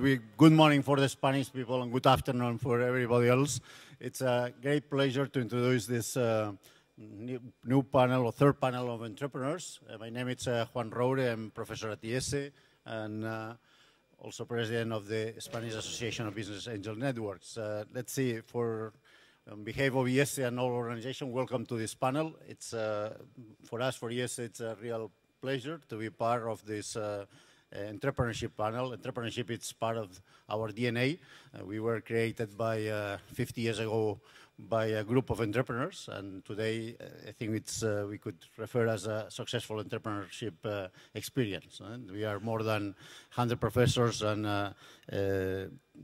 be good morning for the Spanish people and good afternoon for everybody else. It's a great pleasure to introduce this uh, new, panel or third panel of entrepreneurs. Uh, my name is uh, Joan Roure. I'm professor at IESE and uh, also president of the Spanish Association of Business Angel Networks. Uh, let's see, for on behalf of IESE and all organization, welcome to this panel. It's uh, for us, for IESE, it's a real pleasure to be part of this entrepreneurship panel. Entrepreneurship is part of our DNA. Uh, we were created by uh, 50 years ago by a group of entrepreneurs, and today uh, I think it's uh, we could refer as a successful entrepreneurship uh, experience. And we are more than 100 professors and uh,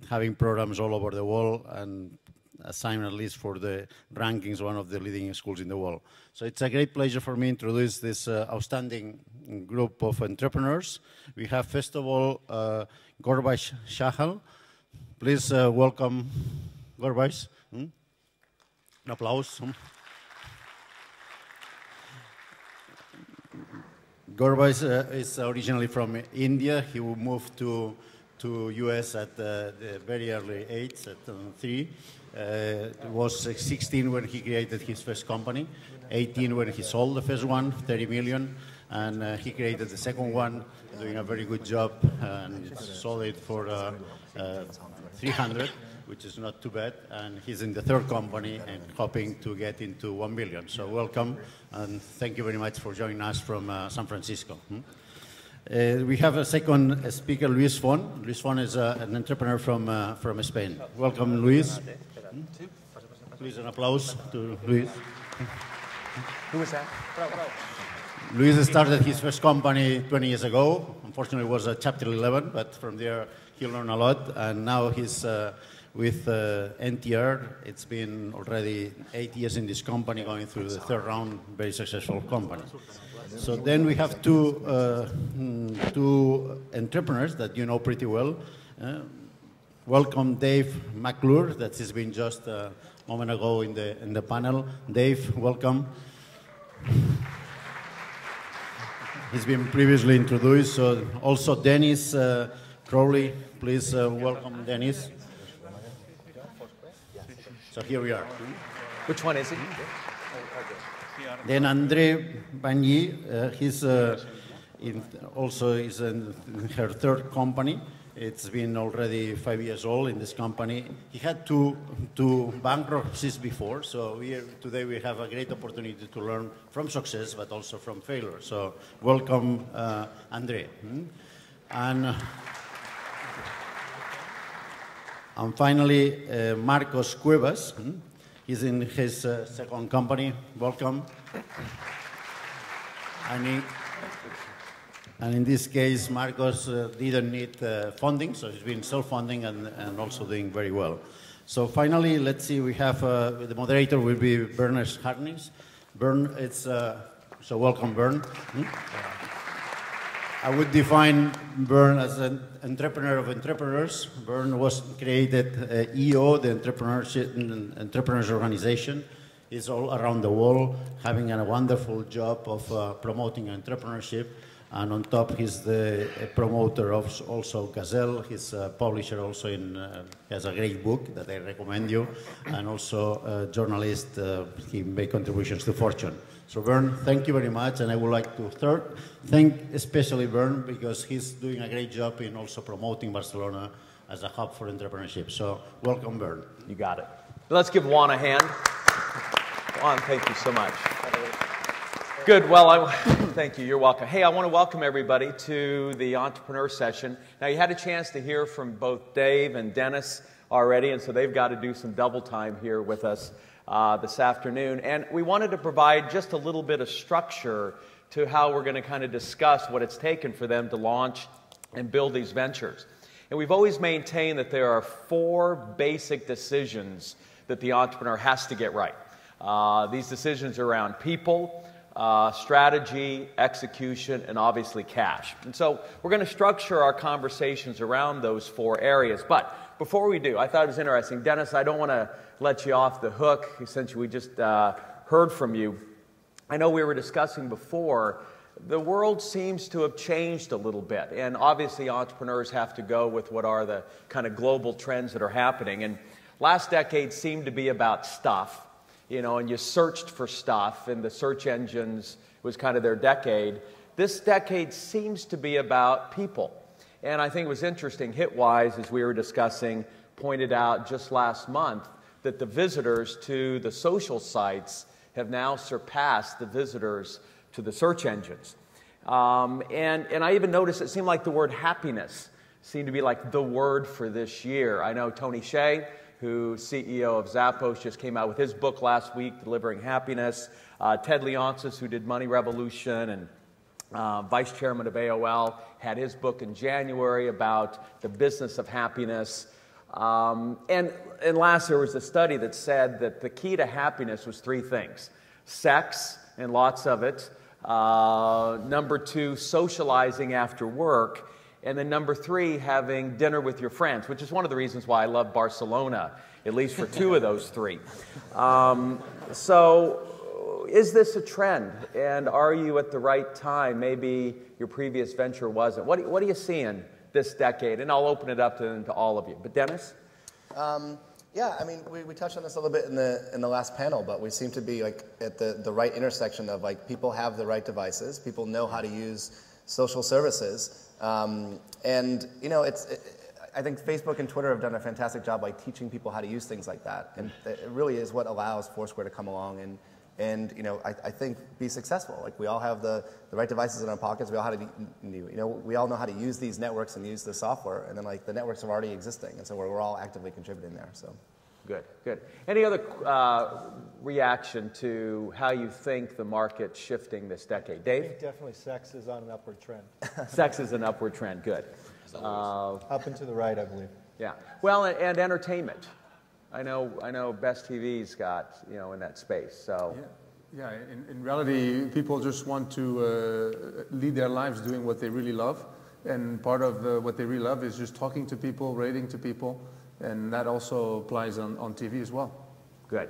having programs all over the world and assigned at least for the rankings, one of the leading schools in the world. So it's a great pleasure for me to introduce this uh, outstanding group of entrepreneurs. We have, first of all, uh, Gurbaksh Chahal. Please uh, welcome Gurbaksh. Hmm? An applause. Hmm? Gurbaksh uh, is originally from India. He moved to to US at uh, the very early age, at uh, three. Uh, was 16 when he created his first company, 18 when he sold the first one, 30 million, and uh, he created the second one, doing a very good job, and sold it for uh, uh, 300, which is not too bad. And he's in the third company and hoping to get into 1 million. So welcome, and thank you very much for joining us from uh, San Francisco. Hmm? Uh, we have a second speaker, Luis Font. Luis Font is uh, an entrepreneur from, uh, from Spain. Welcome, Luis. Please, an applause to Luis. Who was that? Luis started his first company 20 years ago. Unfortunately, it was a Chapter 11, but from there he learned a lot. And now he's uh, with uh, NTR. It's been already eight years in this company, going through the third round, very successful company. So then we have two, uh, mm, two entrepreneurs that you know pretty well. Welcome Dave McClure, that has been just a moment ago in the, in the panel. Dave, welcome. He's been previously introduced. So also Dennis uh, Crowley, please uh, welcome Dennis. So here we are. Which one is it? Then Andre Vanyi, uh, he's uh, in, also is in her third company. It's been already five years old in this company. He had two, two bankruptcies before, so we are, today we have a great opportunity to learn from success, but also from failure. So welcome, uh, Andre. Hmm? And, and finally, uh, Marcos Cuevas. Hmm? He's in his uh, second company. Welcome. And he, and in this case, Marcos uh, didn't need uh, funding, so he's been self-funding and, and also doing very well. So finally, let's see, we have, uh, the moderator will be Bernard Harnish. Verne, it's, uh, so welcome, Verne. Hmm? I would define Verne as an entrepreneur of entrepreneurs. Verne was created uh, EO, the entrepreneurship, entrepreneurs organization. Is all around the world, having a wonderful job of uh, promoting entrepreneurship and on top, he's the promoter of also Gazelle. He's a publisher also in, uh, has a great book that I recommend you, and also a journalist. Uh, he made contributions to Fortune. So Verne, thank you very much, and I would like to third, thank especially Verne because he's doing a great job in also promoting Barcelona as a hub for entrepreneurship. So welcome, Verne. You got it. Let's give Juan a hand. Juan, thank you so much. Good. Well, I, thank you. You're welcome. Hey, I want to welcome everybody to the entrepreneur session. Now, you had a chance to hear from both Dave and Dennis already, and so they've got to do some double time here with us uh, this afternoon. And we wanted to provide just a little bit of structure to how we're going to kind of discuss what it's taken for them to launch and build these ventures. And we've always maintained that there are four basic decisions that the entrepreneur has to get right. Uh, these decisions are around people uh, strategy, execution, and obviously cash. And so we're going to structure our conversations around those four areas. But before we do, I thought it was interesting. Dennis, I don't want to let you off the hook since we just uh, heard from you. I know we were discussing before the world seems to have changed a little bit. And obviously, entrepreneurs have to go with what are the kind of global trends that are happening. And last decade seemed to be about stuff, you know, and you searched for stuff, and the search engines was kind of their decade. This decade seems to be about people. And I think it was interesting, Hitwise, as we were discussing, pointed out just last month that the visitors to the social sites have now surpassed the visitors to the search engines. Um, and, and I even noticed it seemed like the word happiness seemed to be like the word for this year. I know Tony Hsieh, who CEO of Zappos, just came out with his book last week, Delivering Happiness. Uh, Ted Leonsis, who did Money Revolution and uh, vice chairman of AOL, had his book in January about the business of happiness. Um, and, and last, there was a study that said that the key to happiness was three things sex, and lots of it, uh, number two, socializing after work. And then number three, having dinner with your friends, which is one of the reasons why I love Barcelona, at least for two of those three. Um, so, is this a trend? And are you at the right time? Maybe your previous venture wasn't. What, what are you seeing this decade? And I'll open it up to, to all of you. But, Dennis? Um, yeah, I mean, we, we touched on this a little bit in the in the last panel, but we seem to be like at the, the right intersection of like people have the right devices, people know how to use social services, um, and you know, it's. It, I think Facebook and Twitter have done a fantastic job like teaching people how to use things like that, and it really is what allows Foursquare to come along and and you know I, I, think be successful. Like we all have the, the right devices in our pockets. We all how to you know we all know how to use these networks and use the software, and then like the networks are already existing, and so we're, we're all actively contributing there. So good, good. Any other uh, reaction to how you think the market's shifting this decade, Dave? I think definitely sex is on an upward trend. sex is an upward trend. Good. Uh, Up and to the right, I believe. Yeah. Well, and, and entertainment. I know, I know Best TV's got, you know, in that space, so. Yeah, yeah in, in reality, people just want to uh, lead their lives doing what they really love. And part of uh, what they really love is just talking to people, relating to people. And that also applies on, on TV as well. Good.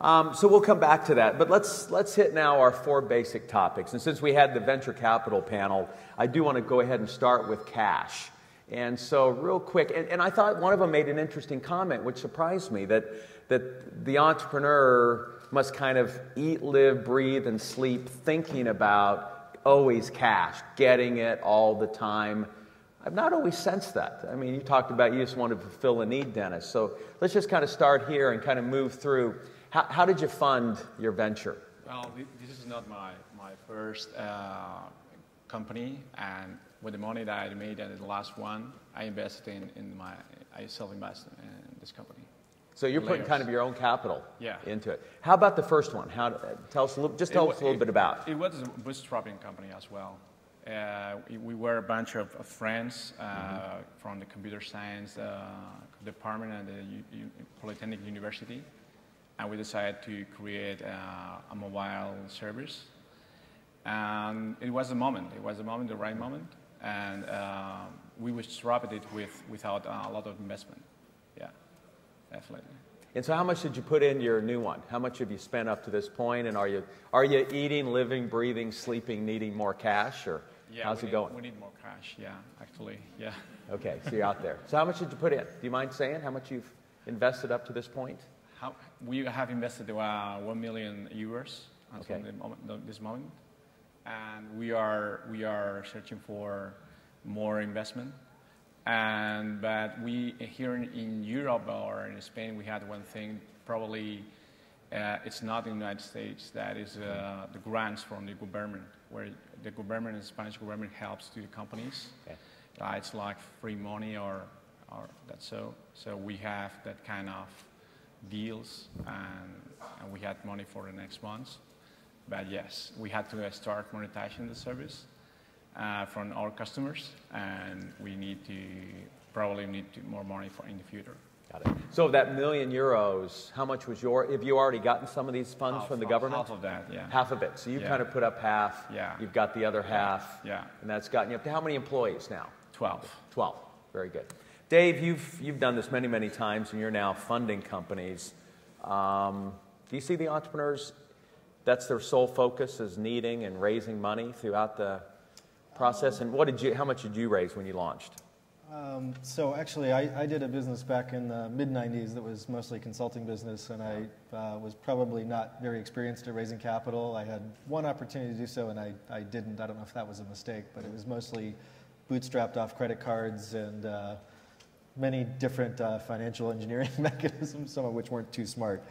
Um, so we'll come back to that, but let's let's hit now our four basic topics. And since we had the venture capital panel, I do want to go ahead and start with cash. And so, real quick, and, and I thought one of them made an interesting comment, which surprised me that, that the entrepreneur must kind of eat, live, breathe, and sleep thinking about always cash, getting it all the time. I've not always sensed that. I mean, you talked about you just want to fulfill a need, Dennis. So let's just kind of start here and kind of move through. How, how did you fund your venture? Well, this is not my, my first uh, company, and with the money that I made at the last one, I invested in, in my, I self-invested in this company. So you're putting kind of your own capital yeah. into it. How about the first one? How, tell us a little, just tell it, us a little it, bit about. It was a bootstrapping company as well. Uh, we were a bunch of, of friends uh, mm-hmm. from the computer science uh, department at the U- U- Polytechnic University, and we decided to create uh, a mobile service. And it was a moment. It was a moment, the right moment and uh, we bootstrapped it with, without a lot of investment. Yeah, definitely. And so, how much did you put in your new one? How much have you spent up to this point? And are you are you eating, living, breathing, sleeping, needing more cash, or yeah, how's it need, going? We need more cash. Yeah, actually, yeah. Okay, so you're out there. So, how much did you put in? Do you mind saying how much you've invested up to this point? How, we have invested uh, one million euros okay. moment, this moment and we are we are searching for more investment. And but we here in, in Europe or in Spain we had one thing probably uh, it's not in the United States that is uh, the grants from the government where the government the Spanish government helps to the companies. Okay. Uh, it's like free money or or that so so we have that kind of deals and, and we had money for the next months. But yes, we had to start monetizing the service uh, from our customers, and we need to probably need to, more money for in the future. Got it. So that million euros, how much was your? Have you already gotten some of these funds half, from the government? Half of that, yeah. Half of it. So you yeah. kind of put up half. Yeah. You've got the other half. Yeah. And that's gotten you up to how many employees now? Twelve. Twelve. Very good. Dave, you've you've done this many many times, and you're now funding companies. Um, do you see the entrepreneurs that's their sole focus is needing and raising money throughout the process? And what did you, how much did you raise when you launched? Um, so actually, I, I, did a business back in the mid 90s that was mostly consulting business, and I uh, was probably not very experienced at raising capital. I had one opportunity to do so, and I, I didn't. I don't know if that was a mistake, but it was mostly bootstrapped off credit cards and uh, many different uh, financial engineering mechanisms, some of which weren't too smart.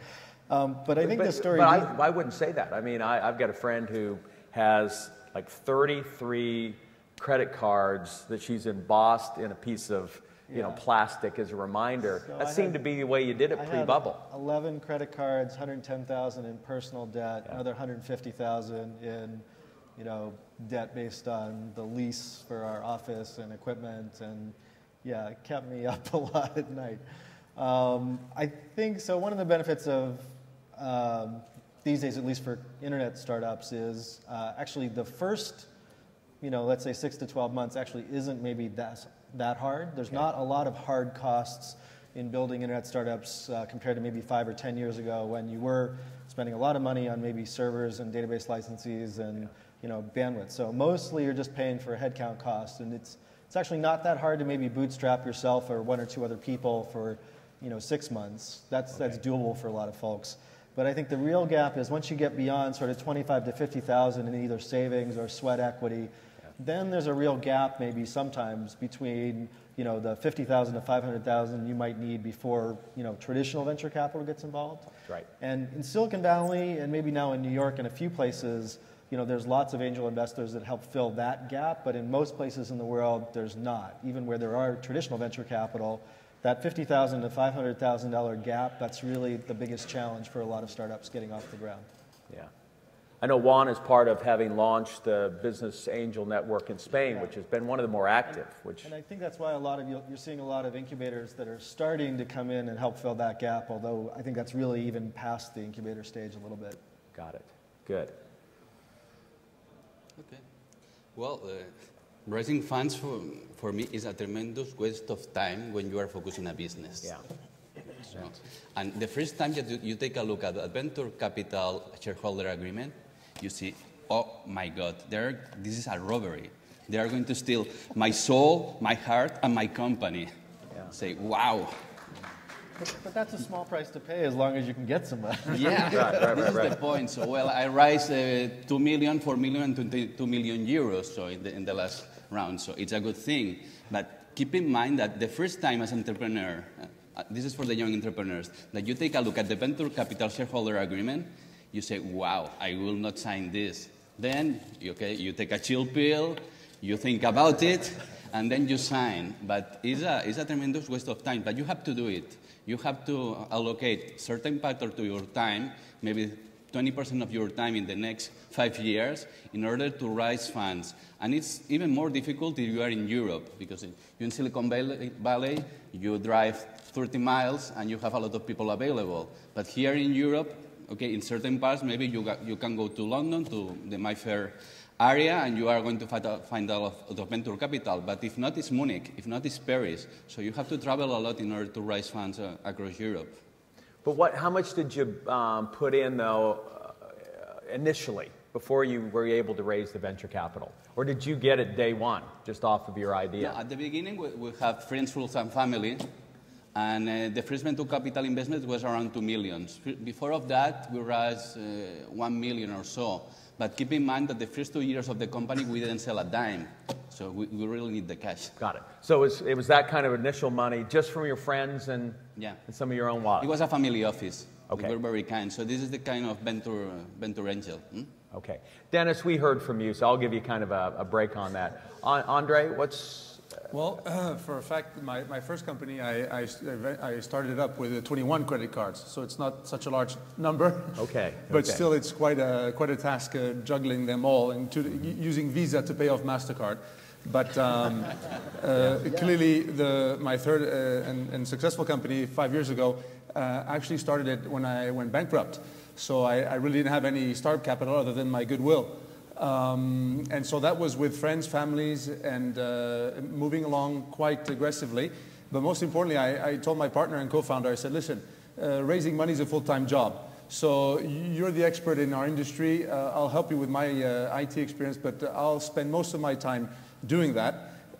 Um, but I think but, the story. But I, I, wouldn't say that. I mean, I, I've got a friend who has like 33 credit cards that she's embossed in a piece of you yeah. know plastic as a reminder. So that I seemed had, to be the way you did it pre-bubble. 11 credit cards, 110,000 in personal debt, yeah. another 150,000 in you know debt based on the lease for our office and equipment, and yeah, it kept me up a lot at night. Um, I think so. One of the benefits of um, these days, at least for internet startups, is uh, actually the first you know, let's say six to 12 months actually isn't maybe that, that hard. There's not a lot of hard costs in building internet startups uh, compared to maybe five or 10 years ago when you were spending a lot of money on maybe servers and database licenses and, you know, bandwidth. So mostly you're just paying for headcount costs and it's, it's actually not that hard to maybe bootstrap yourself or one or two other people for, you know, six months. That's, okay. that's doable for a lot of folks. But I think the real gap is once you get beyond sort of 25 to 50,000 in either savings or sweat equity, then there's a real gap maybe sometimes between you know the 50,000 to 500,000 you might need before you know traditional venture capital gets involved. Right. And in Silicon Valley and maybe now in New York and a few places, you know there's lots of angel investors that help fill that gap, but in most places in the world there's not. Even where there are traditional venture capital, that 50,000 to 500,000 dollar gap that's really the biggest challenge for a lot of startups getting off the ground. Yeah. I know Juan is part of having launched the Business Angel Network in Spain, yeah. which has been one of the more active. Which and I think that's why a lot of you, you're seeing a lot of incubators that are starting to come in and help fill that gap. Although I think that's really even past the incubator stage a little bit. Got it. Good. Okay. Well, uh, raising funds for for me is a tremendous waste of time when you are focusing a business. Yeah. So, and the first time that you, you take a look at the Venture Capital shareholder agreement, you see, oh my God, this is a robbery. They are going to steal my soul, my heart, and my company. Yeah. Say, wow. But, but, that's a small price to pay as long as you can get somebody. Yeah, right, right, this right, is the point. So, well, I raised uh, 2 million, 4 million, and 22 million euros so in the, in the last round. So it's a good thing. But keep in mind that the first time as an entrepreneur, uh this is for the young entrepreneurs, that you take a look at the venture capital shareholder agreement, you say, wow, I will not sign this. Then, okay, you take a chill pill, you think about it, and then you sign. But it's a, it's a tremendous waste of time, but you have to do it. You have to allocate certain factor to your time, maybe 20% of your time in the next five years in order to raise funds. And it's even more difficult if you are in Europe, because you're in Silicon Valley, you drive 30 miles and you have a lot of people available. But here in Europe, Okay, in certain parts, maybe you, got, you can go to London, to the Mayfair area, and you are going to find, a, find a lot of venture capital. But if not, it's Munich. If not, it's Paris. So you have to travel a lot in order to raise funds uh, across Europe. But what, how much did you um, put in, though, uh, initially, before you were able to raise the venture capital? Or did you get it day one, just off of your idea? No, at the beginning, we, we have friends, rules, and family. And uh, the first venture capital investment was around 2 million. Before of that, we raised uh, 1 million or so. But keep in mind that the first two years of the company, we didn't sell a dime. So we, we really need the cash. Got it. So it was, it was that kind of initial money just from your friends and, yeah. and some of your own wallet? It was a family office. Okay. They were very kind. So this is the kind of venture, venture angel. Hmm? Okay. Dennis, we heard from you, so I'll give you kind of a, a break on that. Andre, what's well, uh, for a fact, my, my first company, I, I, I, started it up with 21 credit cards, so it's not such a large number. Okay. but okay. still, it's quite a, quite a task uh, juggling them all and to, using Visa to pay off MasterCard. But um, uh, yeah. clearly, the, my third uh, and, and, successful company five years ago uh, actually started it when I went bankrupt. So I, I really didn't have any startup capital other than my goodwill. Um, and so that was with friends, families, and uh, moving along quite aggressively. But most importantly, I, I told my partner and co-founder, I said, listen, uh, raising money is a full-time job. So you're the expert in our industry. Uh, I'll help you with my uh, IT experience, but I'll spend most of my time doing that.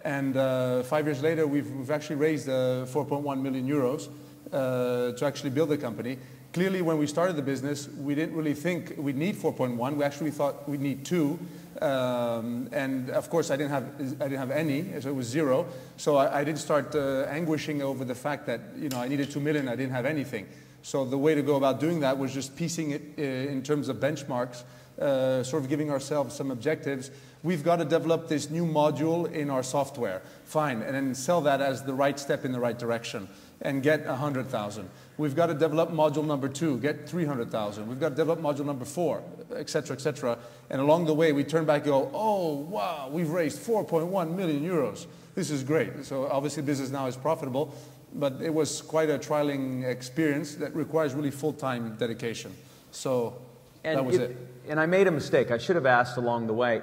And uh, five years later, we've, we've actually raised uh, 4.1 million euros to actually build the company. Clearly, when we started the business, we didn't really think we'd need 4.1. We actually thought we'd need two. Um, and of course, I didn't have I didn't have any, so it was zero. So I, I did start uh, anguishing over the fact that you know I needed two million, I didn't have anything. So the way to go about doing that was just piecing it uh, in terms of benchmarks, uh, sort of giving ourselves some objectives. We've got to develop this new module in our software. Fine, and then sell that as the right step in the right direction and get 100,000. We've got to develop module number two, get 300,000. We've got to develop module number four, et cetera, et cetera. And along the way, we turn back and go, oh, wow, we've raised 4.1 million euros. This is great. So obviously, business now is profitable, but it was quite a trialing experience that requires really full-time dedication. So and that was it, it. And I made a mistake. I should have asked along the way.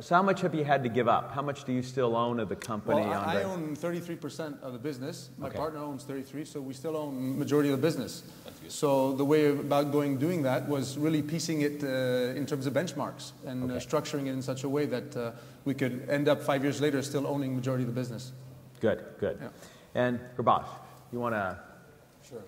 So how much have you had to give up? How much do you still own of the company? Well, I, I own 33% of the business. My okay. partner owns 33, so we still own majority of the business. So the way about going doing that was really piecing it uh, in terms of benchmarks and uh, okay. uh, structuring it in such a way that uh, we could end up five years later still owning majority of the business. Good, good. Yeah. And Prabhat, you want to? Sure.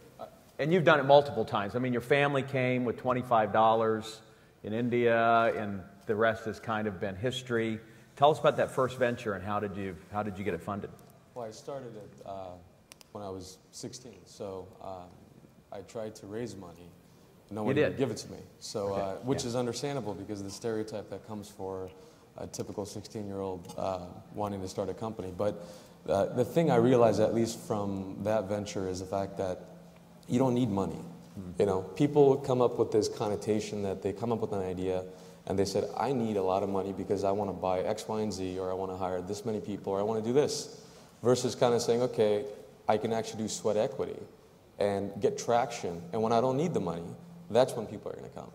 and you've done it multiple times. I mean, your family came with $25 in India and the rest has kind of been history. Tell us about that first venture and how did you, how did you get it funded? Well, I started it uh, when I was 16. So um, I tried to raise money. No one would give it to me. So, okay. uh, which yeah. is understandable because the stereotype that comes for a typical 16 year old uh, wanting to start a company. But uh, the thing I realized, at least from that venture, is the fact that you don't need money. Mm-hmm. You know, people come up with this connotation that they come up with an idea and they said, I need a lot of money because I want to buy X, Y, and Z, or I want to hire this many people, or I want to do this. Versus kind of saying, okay, I can actually do sweat equity and get traction. And when I don't need the money, that's when people are going to come.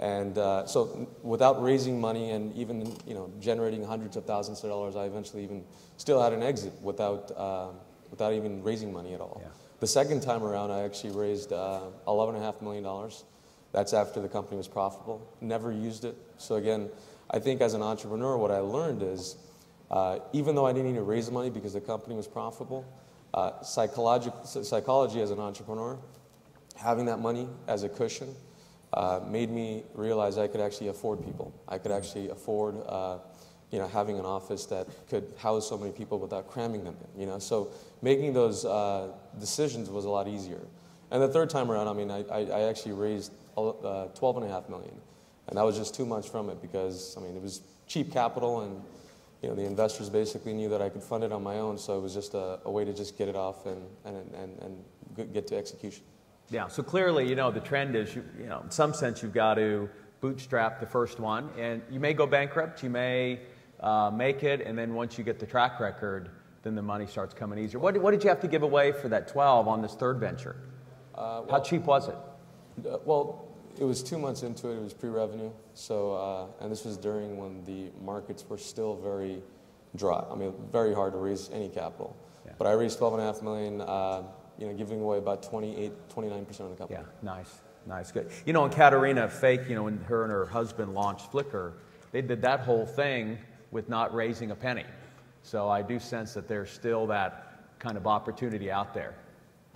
And uh, so, without raising money and even you know generating hundreds of thousands of dollars, I eventually even still had an exit without uh, without even raising money at all. Yeah. The second time around, I actually raised uh, eleven and a half million dollars that's after the company was profitable. Never used it. So again, I think as an entrepreneur, what I learned is uh, even though I didn't need to raise money because the company was profitable, uh, psychology, psychology as an entrepreneur, having that money as a cushion uh, made me realize I could actually afford people. I could actually afford, uh, you know, having an office that could house so many people without cramming them in. You know, so making those uh, decisions was a lot easier. And the third time around, I mean, I, I, I actually raised uh, 12 and a half million. And that was just too much from it because, I mean, it was cheap capital and, you know, the investors basically knew that I could fund it on my own. So it was just a, a way to just get it off and, and, and, and get to execution. Yeah, so clearly, you know, the trend is, you, you know, in some sense, you've got to bootstrap the first one. And you may go bankrupt, you may uh, make it, and then once you get the track record, then the money starts coming easier. What, what did you have to give away for that 12 on this third venture? Uh, well, How cheap was it? Uh, well, it was two months into it. It was pre-revenue. So, uh, and this was during when the markets were still very dry. I mean, very hard to raise any capital. Yeah. But I raised 12 and a half million, uh, you know, giving away about 28, 29% of the company. Yeah, nice, nice, good. You know, in Caterina Fake, you know, when her and her husband launched Flickr, they did that whole thing with not raising a penny. So I do sense that there's still that kind of opportunity out there.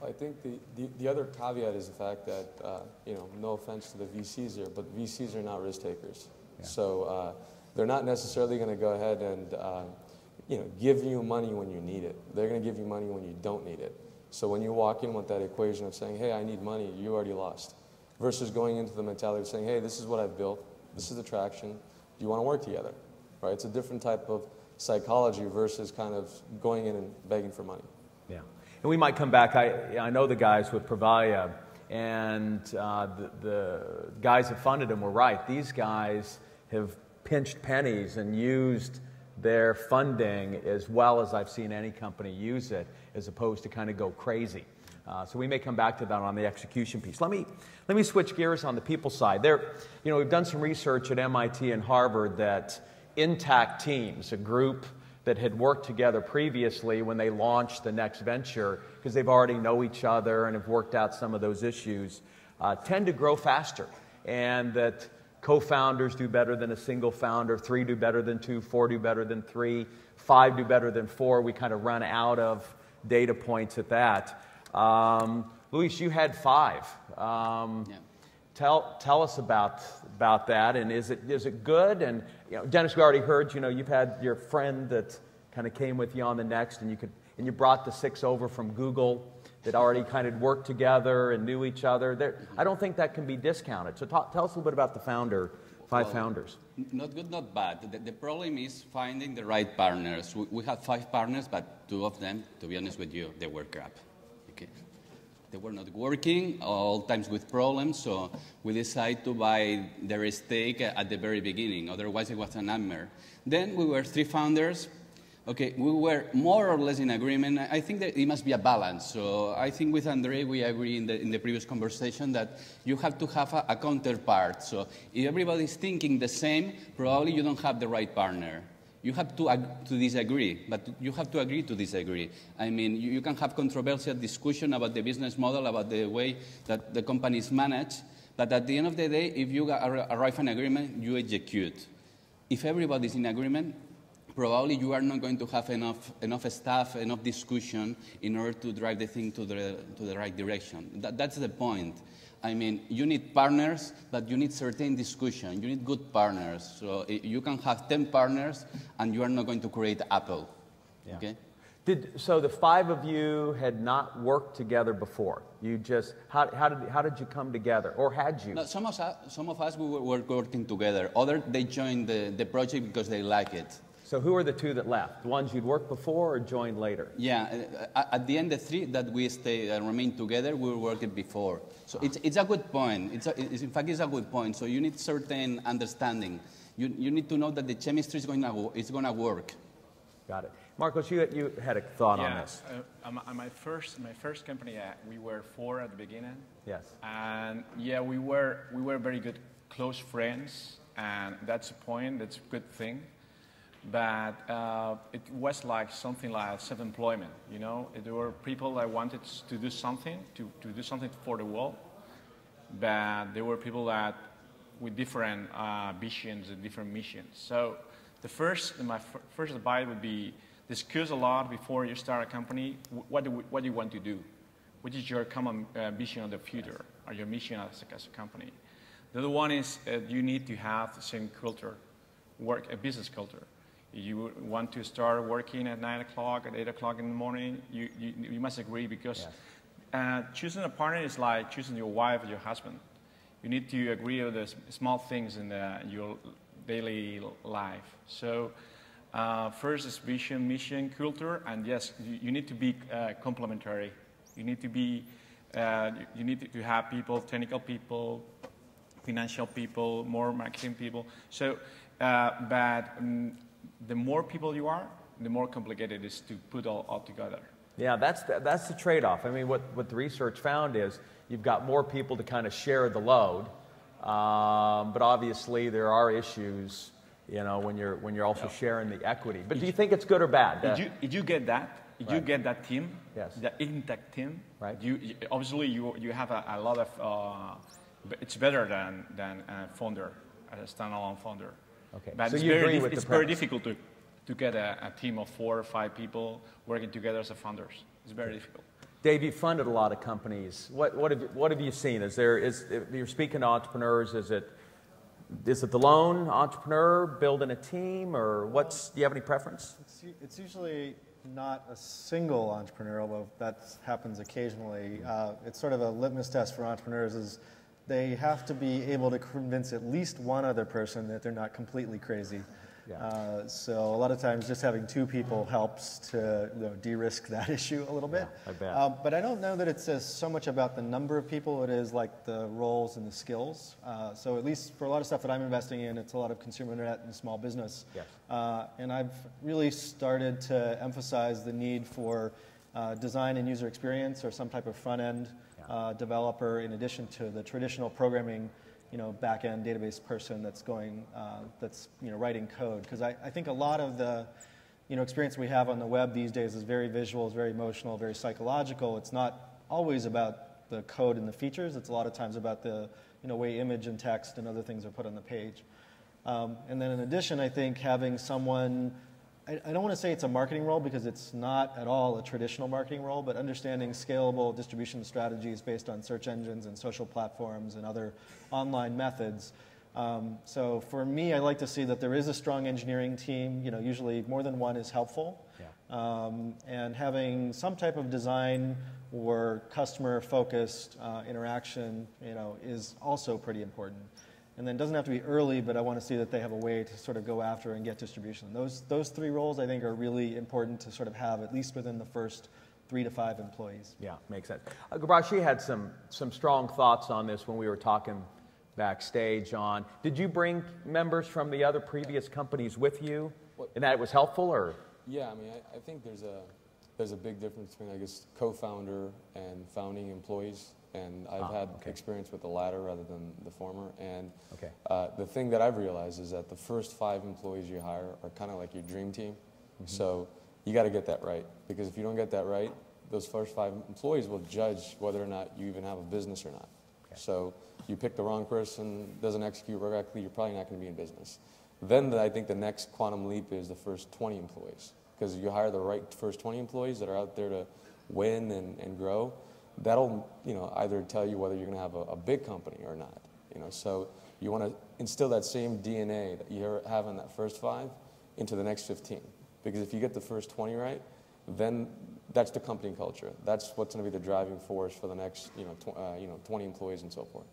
I think the, the, the, other caveat is the fact that, uh, you know, no offense to the VCs here, but VCs are not risk takers. Yeah. So uh, they're not necessarily going to go ahead and, uh, you know, give you money when you need it. They're going to give you money when you don't need it. So when you walk in with that equation of saying, hey, I need money, you already lost. Versus going into the mentality of saying, hey, this is what I've built, this is the traction, do you want to work together? Right? It's a different type of psychology versus kind of going in and begging for money. Yeah. And we might come back. I, I know the guys with Privalia, and uh, the, the guys that funded them were right. These guys have pinched pennies and used their funding as well as I've seen any company use it, as opposed to kind of go crazy. Uh, so we may come back to that on the execution piece. Let me, let me switch gears on the people side. There, you know, we've done some research at MIT and Harvard that intact teams, a group that had worked together previously when they launched the next venture, because they've already know each other and have worked out some of those issues, uh, tend to grow faster. And that co founders do better than a single founder, three do better than two, four do better than three, five do better than four. We kind of run out of data points at that. Um, Luis, you had five. Um, yeah. Tell, tell us about, about that, and is it, is it good? And you know, Dennis, we already heard, you know, you've had your friend that kind of came with you on the next, and you, could, and you brought the six over from Google that already kind of worked together and knew each other. There, I don't think that can be discounted. So talk, tell us a little bit about the founder, five well, founders. Not good, not bad. The, the, problem is finding the right partners. We, we have five partners, but two of them, to be honest with you, they were crap. Okay they were not working, all times with problems, so we decided to buy their stake at the very beginning. Otherwise, it was a nightmare. Then we were three founders. Okay, we were more or less in agreement. I think that it must be a balance. So I think with Andre, we agree in the, in the previous conversation that you have to have a, a counterpart. So if everybody's thinking the same, probably you don't have the right partner you have to, to disagree, but you have to agree to disagree. I mean, you, you, can have controversial discussion about the business model, about the way that the company is managed, but at the end of the day, if you arrive an agreement, you execute. If everybody's in agreement, probably you are not going to have enough, enough staff, enough discussion in order to drive the thing to the, to the right direction. That, that's the point. I mean, you need partners, but you need certain discussion. You need good partners. So eh, you can have 10 partners, and you are not going to create Apple. Yeah. Okay? Did, so the five of you had not worked together before. You just how, how did how did you come together, or had you? No, some of us some of us we were working together. Other they joined the, the project because they like it. So who are the two that left? The ones you'd worked before or joined later? Yeah, uh, at the end, the three that we stay and remained together, we were working before. So it's, it's a good point. It's, a, it's in fact, it's a good point. So you need certain understanding. You, you need to know that the chemistry is going to, is going to work. Got it. Marcos, you, you had a thought yeah, on this. Uh, my first, my first company, uh, we were four at the beginning. Yes. And yeah, we were, we were very good, close friends. And that's a point, that's a good thing but uh, it was like something like self-employment, you know? There were people that wanted to do something, to, to do something for the world, but there were people that with different uh, visions and different missions. So the first, my first advice would be discuss a lot before you start a company. What do, we, what do you want to do? What is your common uh, vision of the future or your mission as a, as a company? The other one is uh, you need to have the same culture, work, a business culture you want to start working at 9 o'clock, at 8 o'clock in the morning, you, you, you must agree because yes. uh, choosing a partner is like choosing your wife or your husband. You need to agree on the small things in the, your daily life. So uh, first is vision, mission, culture, and yes, you, you need to be uh, complementary. You need to be, uh, you need to have people, technical people, financial people, more marketing people. So, uh, but um, the more people you are, the more complicated it is to put all, all together. Yeah, that's the, that's the trade off. I mean, what, what the research found is you've got more people to kind of share the load, um, but obviously there are issues, you know, when you're, when you're also yeah. sharing the equity. But do you think it's good or bad? Did you, did you get that? Did right. you get that team? Yes. The intact team? Right. You, obviously, you, you have a, a lot of, uh, it's better than, than a founder, a standalone founder. Okay. But so it's you very, agree with it's the very difficult to, to get a, a, team of four or five people working together as founders. It's very difficult. Dave, you funded a lot of companies. What, what, have, what have you seen? Is there, is, you're speaking to entrepreneurs, is it, is it the lone entrepreneur building a team, or what's, do you have any preference? It's, it's usually not a single entrepreneur, although that happens occasionally. Uh, it's sort of a litmus test for entrepreneurs is they have to be able to convince at least one other person that they're not completely crazy. Yeah. Uh, so a lot of times just having two people helps to you know, de-risk that issue a little bit. Yeah, I bet. Uh, but I don't know that it says so much about the number of people. It is like the roles and the skills. Uh, so at least for a lot of stuff that I'm investing in, it's a lot of consumer internet and small business. Yes. Uh, and I've really started to emphasize the need for uh, design and user experience or some type of front end uh, developer in addition to the traditional programming, you know, back-end database person that's going, uh, that's, you know, writing code. Because I, I think a lot of the, you know, experience we have on the web these days is very visual, it's very emotional, very psychological. It's not always about the code and the features. It's a lot of times about the you know, way image and text and other things are put on the page. Um, and then in addition, I think having someone, I, I don't want to say it's a marketing role because it's not at all a traditional marketing role, but understanding scalable distribution strategies based on search engines and social platforms and other online methods. Um, so for me, I like to see that there is a strong engineering team. You know, usually more than one is helpful. Yeah. Um, and having some type of design or customer-focused uh, interaction, you know, is also pretty important. And then it doesn't have to be early, but I want to see that they have a way to sort of go after and get distribution. Those, those three roles, I think, are really important to sort of have at least within the first three to five employees. Yeah, makes sense. Uh, Gurbaksh had some, some strong thoughts on this when we were talking backstage on. Did you bring members from the other previous companies with you what? and that it was helpful or? Yeah, I mean, I, I think there's a, there's a big difference between, I guess, co-founder and founding employees and I've ah, had okay. experience with the latter rather than the former. And okay. uh, the thing that I've realized is that the first five employees you hire are kind of like your dream team. Mm-hmm. So you got to get that right because if you don't get that right, those first five employees will judge whether or not you even have a business or not. Okay. So you pick the wrong person, doesn't execute correctly, you're probably not going to be in business. Then the, I think the next quantum leap is the first 20 employees because you hire the right first 20 employees that are out there to win and, and grow that'll you know either tell you whether you're going to have a, a, big company or not. You know, so you want to instill that same DNA that you have in that first five into the next 15. Because if you get the first 20 right, then that's the company culture. That's what's going to be the driving force for the next you know tw- uh, you know 20 employees and so forth.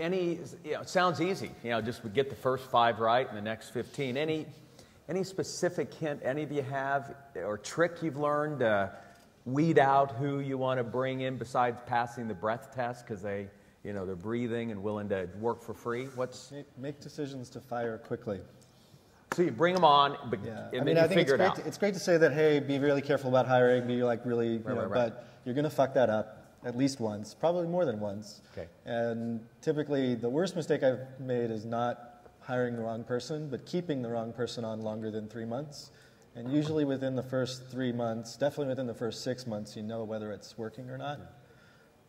Any you know, it sounds easy. You know, just get the first five right and the next 15. Any any specific hint any of you have or trick you've learned? Uh, weed out who you want to bring in besides passing the breath test because they, you know, they're breathing and willing to work for free? What's make decisions to fire quickly. So you bring them on, but yeah. I mean, I think it's great, it to, it's great to say that, hey, be really careful about hiring, be like really, you right, know, right, right. but you're going to fuck that up at least once, probably more than once. Okay. And typically, the worst mistake I've made is not hiring the wrong person, but keeping the wrong person on longer than three months. And usually within the first three months, definitely within the first six months, you know whether it's working or not.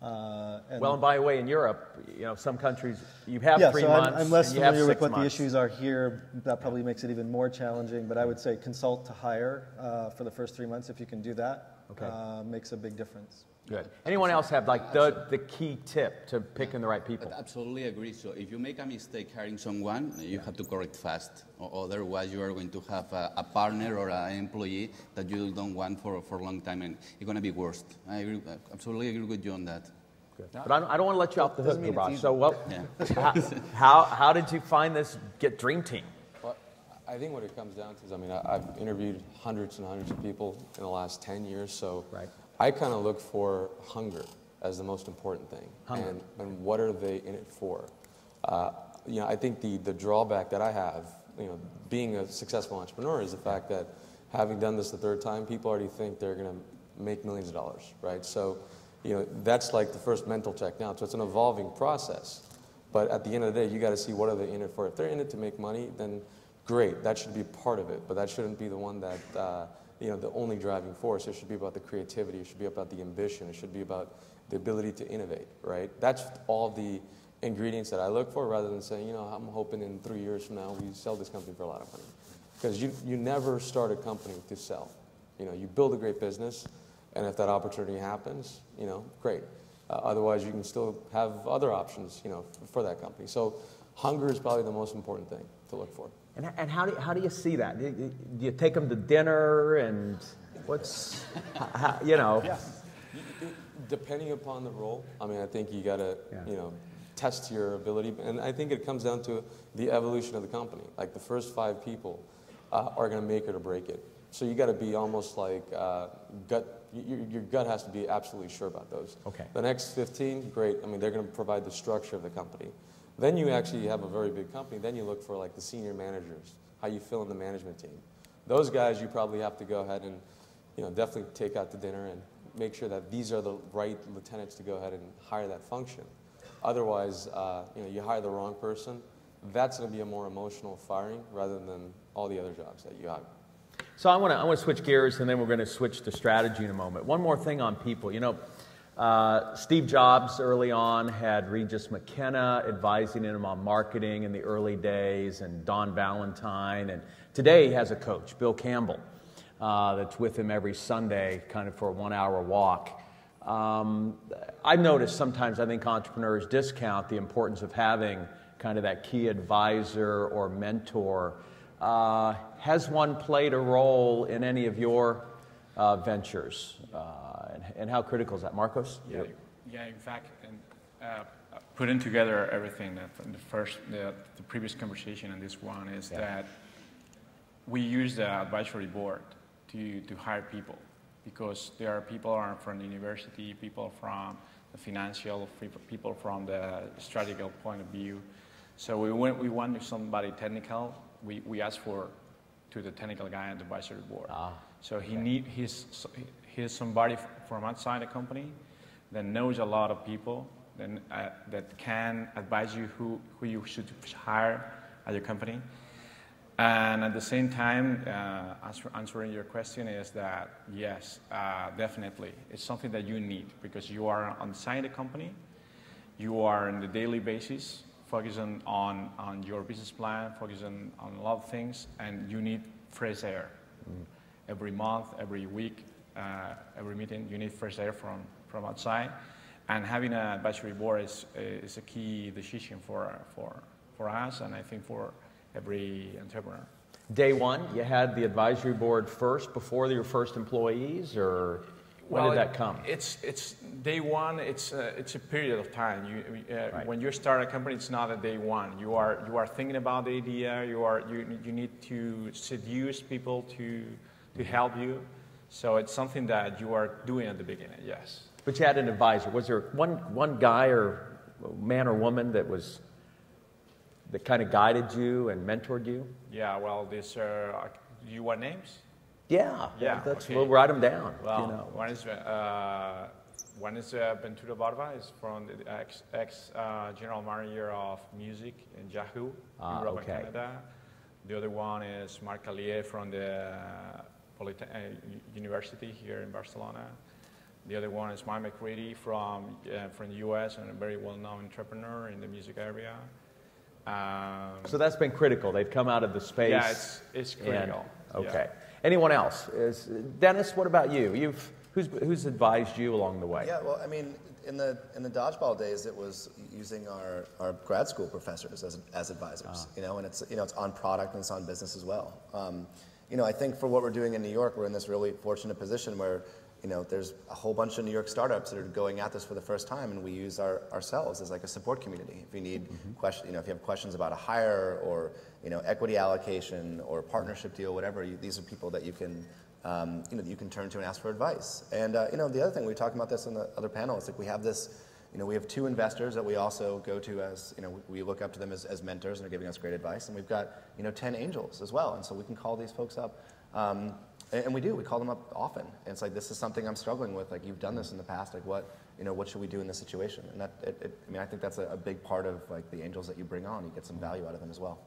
Uh, and well, and by the way, in Europe, you know, some countries you have yeah, three so months. I'm, I'm less familiar with what months. the issues are here. That probably makes it even more challenging. But I would say consult to hire uh, for the first three months if you can do that. Okay. Uh, makes a big difference. Good. Anyone else have like the, the key tip to picking the right people? I absolutely agree. So if you make a mistake hiring someone, you have to correct fast. Or otherwise, you are going to have a, a partner or an employee that you don't want for, for a long time, and it's going to be worse. I agree, absolutely agree with you on that. Good. But I don't, I don't want to let you off the hook, Gurbaksh. So what, yeah. how, how, how did you find this Get Dream Team? I think what it comes down to is, I mean, I, have interviewed hundreds and hundreds of people in the last 10 years, so right. I kind of look for hunger as the most important thing. Hunger. And, and what are they in it for? Uh, you know, I think the, the drawback that I have, you know, being a successful entrepreneur is the fact that having done this the third time, people already think they're going to make millions of dollars, right? So, you know, that's like the first mental check now. So it's an evolving process. But at the end of the day, you got to see what are they in it for. If they're in it to make money, then great, that should be part of it. But that shouldn't be the one that uh, you know, the only driving force. It should be about the creativity. It should be about the ambition. It should be about the ability to innovate, right? That's all the ingredients that I look for rather than saying, you know, I'm hoping in three years from now we sell this company for a lot of money. Because you, you never start a company to sell. You know, you build a great business, and if that opportunity happens, you know, great. Uh, otherwise, you can still have other options, you know, for that company. So hunger is probably the most important thing to look for. And, and how, do, how do you see that? Do you, do you take them to dinner and what's, how, you know? Yeah. Depending upon the role, I mean, I think you got to, yeah. you know, test your ability. And I think it comes down to the evolution of the company. Like the first five people uh, are going to make it or break it. So you got to be almost like uh, gut. Your, your, gut has to be absolutely sure about those. Okay. The next 15, great. I mean, they're going to provide the structure of the company. Then you actually have a very big company. Then you look for like the senior managers, how you fill in the management team. Those guys you probably have to go ahead and you know, definitely take out to dinner and make sure that these are the right lieutenants to go ahead and hire that function. Otherwise, uh, you know, you hire the wrong person. That's going to be a more emotional firing rather than all the other jobs that you have. So I want to I want to switch gears, and then we're going to switch to strategy in a moment. One more thing on people. You know, uh, Steve Jobs early on had Regis McKenna advising him on marketing in the early days, and Don Valentine, and today he has a coach, Bill Campbell, uh, that's with him every Sunday, kind of for a one-hour walk. Um, I've noticed sometimes I think entrepreneurs discount the importance of having kind of that key advisor or mentor. Uh, has one played a role in any of your uh, ventures? And, how critical is that? Marcos? Yeah, yeah in fact, and, uh, putting together everything that the first, the, the, previous conversation and this one is yeah. that we use the advisory board to, to hire people because there are people are from the university, people from the financial, people from the strategical point of view. So we went, we want somebody technical. We, we asked for to the technical guy on the advisory board. Ah, so he okay. need he's he's somebody from outside the company that knows a lot of people then uh, that can advise you who, who you should hire at your company. And at the same time, uh, answer, answering your question is that yes, uh, definitely, it's something that you need because you are on the side of the company, you are on the daily basis focusing on, on your business plan, focusing on a lot of things, and you need fresh air. Mm. Every month, every week, uh, every meeting, you need fresh air from, from outside. And having an advisory board is, is a key decision for, for, for us, and I think for every entrepreneur. Day one, you had the advisory board first before your first employees, or when well, did that come? It's it's day one. It's a, it's a period of time. You, uh, right. When you start a company, it's not a day one. You are you are thinking about the idea. You are you you need to seduce people to to help you. So it's something that you are doing at the beginning. Yes. But you had an advisor. Was there one one guy or man or woman that was that kind of guided you and mentored you? Yeah, well, this, uh, you want names? Yeah, yeah. That's, okay. We'll write them down. Well, you know. one is, uh, one is uh, Ventura Barba, is from the ex, ex uh, general manager of music in Yahoo, ah, in okay. Canada. The other one is Marc Callier from the Polyte- uh, University here in Barcelona. The other one is Mike McCready from, uh, from the US and a very well-known entrepreneur in the music area. Um, so that's been critical. They've come out of the space. Yeah, it's, it's critical. And, okay. Yeah. Anyone else? Is, Dennis, what about you? You've, who's, who's advised you along the way? Yeah, well, I mean, in the, in the dodgeball days, it was using our, our grad school professors as, as advisors, ah. you know, and it's, you know, it's on product and it's on business as well. Um, you know, I think for what we're doing in New York, we're in this really fortunate position where you know, there's a whole bunch of New York startups that are going at this for the first time, and we use our, ourselves as like a support community. If you need mm-hmm. question, you know, if you have questions about a hire or you know equity allocation or partnership deal, whatever, you, these are people that you can um, you know you can turn to and ask for advice. And uh, you know, the other thing we talked about this in the other panel is like we have this. You know, we have two investors that we also go to as, you know, we look up to them as, as mentors and they're giving us great advice. And we've got, you know, 10 angels as well. And so we can call these folks up um, and, we do. We call them up often. And it's like, this is something I'm struggling with. Like, you've done this in the past. Like, what, you know, what should we do in this situation? And that, it, it, I mean, I think that's a, a, big part of like the angels that you bring on. You get some value out of them as well.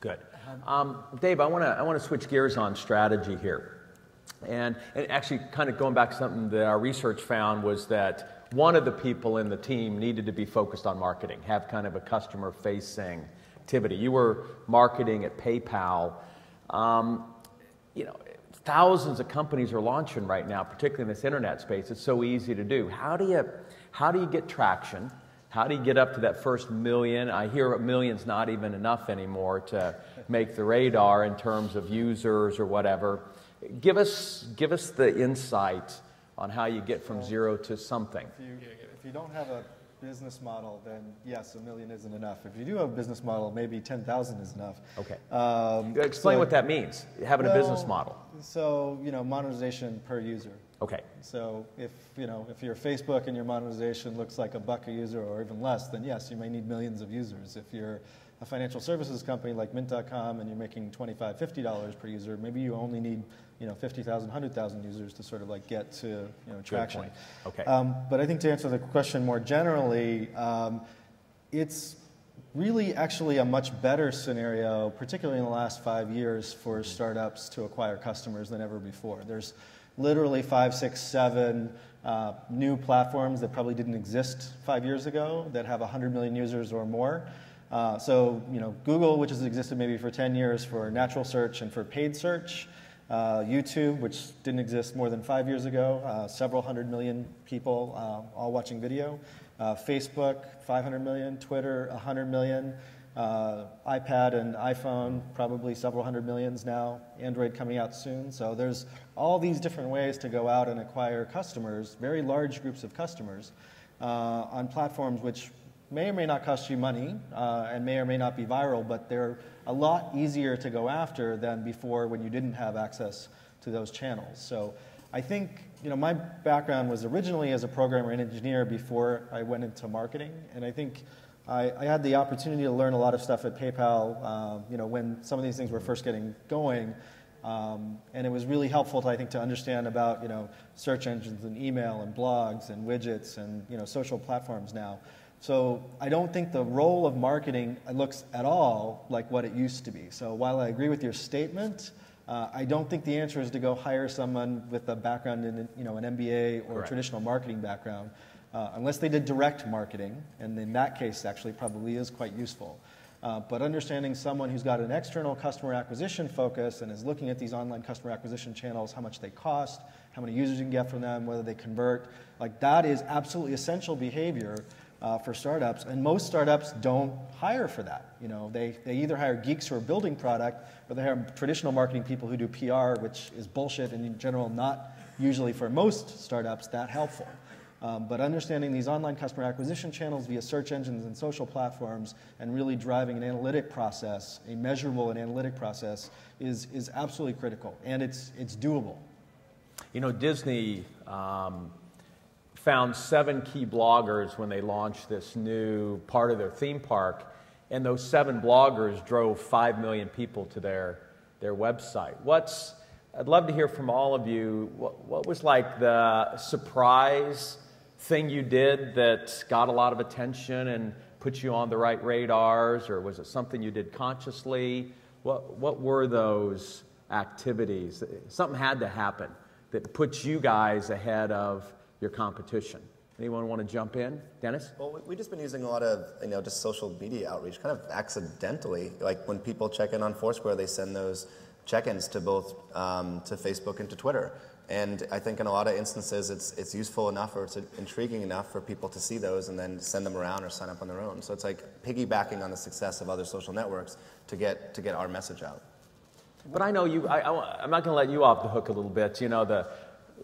Good. Um, Dave, I want to I want to switch gears on strategy here. And, and actually, kind of going back to something that our research found was that one of the people in the team needed to be focused on marketing, have kind of a customer facing activity. You were marketing at PayPal. Um, you know, thousands of companies are launching right now, particularly in this internet space. It's so easy to do. How do you, how do you get traction? How do you get up to that first million? I hear a million's not even enough anymore to make the radar in terms of users or whatever. Give us, give us the insight on how you get from zero to something. If you, if you don't have a business model, then yes, a million isn't enough. If you do have a business model, maybe 10,000 is enough. Okay. Um, Explain so, what that means, having well, a business model. So, you know, monetization per user. Okay. So if, you know, if you're Facebook and your monetization looks like a buck a user or even less, then yes, you may need millions of users. If you're a financial services company like Mint.com and you're making $25, $50 per user, maybe you only need you know 50,000, 100,000 users to sort of like get to you know traction. Okay. Um, but I think to answer the question more generally, um, it's really actually a much better scenario, particularly in the last five years, for startups to acquire customers than ever before. There's literally five, six, seven uh, new platforms that probably didn't exist five years ago that have 100 million users or more. Uh, so, you know, Google, which has existed maybe for 10 years for natural search and for paid search, uh, YouTube, which didn't exist more than five years ago, uh, several hundred million people uh, all watching video. Uh, Facebook, 500 million, Twitter, 100 million, uh, iPad and iPhone, probably several hundred millions now, Android coming out soon. So there's all these different ways to go out and acquire customers, very large groups of customers, on platforms which may or may not cost you money uh, and may or may not be viral, but they're a lot easier to go after than before when you didn't have access to those channels. So I think you know my background was originally as a programmer and engineer before I went into marketing, and I think I, I had the opportunity to learn a lot of stuff at PayPal. Um, you know when some of these things were first getting going. Um, and it was really helpful, to, I think, to understand about you know search engines and email and blogs and widgets and you know social platforms now. So I don't think the role of marketing looks at all like what it used to be. So while I agree with your statement, uh, I don't think the answer is to go hire someone with a background in you know, an MBA or a traditional marketing background, uh, unless they did direct marketing, and in that case, actually, probably is quite useful. Uh, but understanding someone who's got an external customer acquisition focus and is looking at these online customer acquisition channels, how much they cost, how many users you can get from them, whether they convert, like that is absolutely essential behavior uh, for startups, and most startups don't hire for that. You know, they, they either hire geeks who are building product, or they hire traditional marketing people who do PR, which is bullshit and in general not usually for most startups that helpful. Um, but understanding these online customer acquisition channels via search engines and social platforms and really driving an analytic process, a measurable and analytic process, is, is absolutely critical. And it's, it's doable. You know, Disney um, found seven key bloggers when they launched this new part of their theme park, and those seven bloggers drove 5 million people to their, their website. What's, I'd love to hear from all of you, what, what was like the surprise thing you did that got a lot of attention and put you on the right radars, or was it something you did consciously? What, what were those activities? Something had to happen that puts you guys ahead of your competition. Anyone want to jump in? Dennis? Well, we've just been using a lot of, you know, just social media outreach kind of accidentally. Like when people check in on Foursquare, they send those check-ins to both um, to Facebook and to Twitter. And I think in a lot of instances, it's, it's useful enough or it's intriguing enough for people to see those and then send them around or sign up on their own. So it's like piggybacking on the success of other social networks to get, to get our message out. But I know you, I, I, I'm not going to let you off the hook a little bit. You know, the,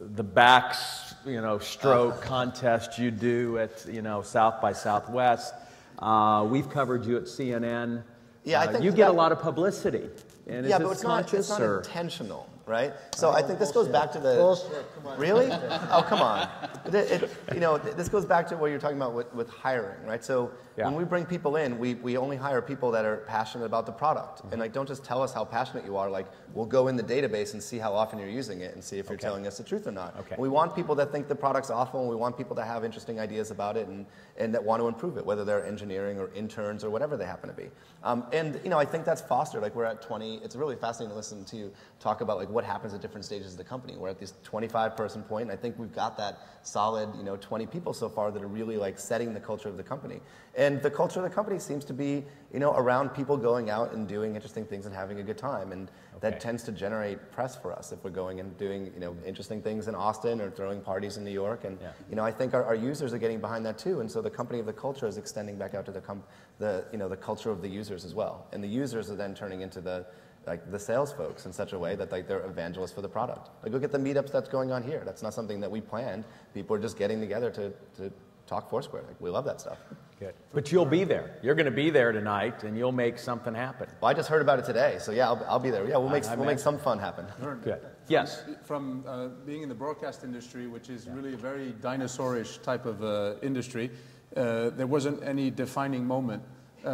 the backs, you know, stroke contest you do at, you know, South by Southwest. Uh, we've covered you at CNN. Yeah, I uh, think you get a lot of publicity. And yeah, but it's not, it's not or? intentional, right? So I think this goes back to the bullshit. really. oh, come on! It, it, you know, this goes back to what you're talking about with, with hiring, right? So Yeah. when we bring people in, we, we only hire people that are passionate about the product, and mm-hmm. like don't just tell us how passionate you are. Like we'll go in the database and see how often you're using it and see if you're telling us the truth or not. Okay. We want people that think the product's awful, and we want people to have interesting ideas about it and, and that want to improve it, whether they're engineering or interns or whatever they happen to be. Um, and you know, I think that's fostered. Like we're at 20. It's really fascinating to listen to you talk about like what happens at different stages of the company. We're at this 25 person point, and I think we've got that solid, you know, 20 people so far that are really like setting the culture of the company. And the culture of the company seems to be, you know, around people going out and doing interesting things and having a good time. And Okay. that tends to generate press for us if we're going and doing, you know, interesting things in Austin or throwing parties in New York. And, Yeah. you know, I think our, our users are getting behind that too. And so the company of the culture is extending back out to the, com- the, you know, the culture of the users as well. And the users are then turning into the, like the sales folks in such a way that like they're evangelists for the product. Like look at the meetups that's going on here. That's not something that we planned. People are just getting together to, to talk Foursquare. Like we love that stuff. Good. But you'll be there. You're going to be there tonight, and you'll make something happen. Well, I just heard about it today, so yeah, I'll, I'll be there. Yeah, we'll make I we'll make some fun happen. Good. Yes. From uh, being in the broadcast industry, which is really a very dinosaurish type of uh, industry, uh, there wasn't any defining moment uh,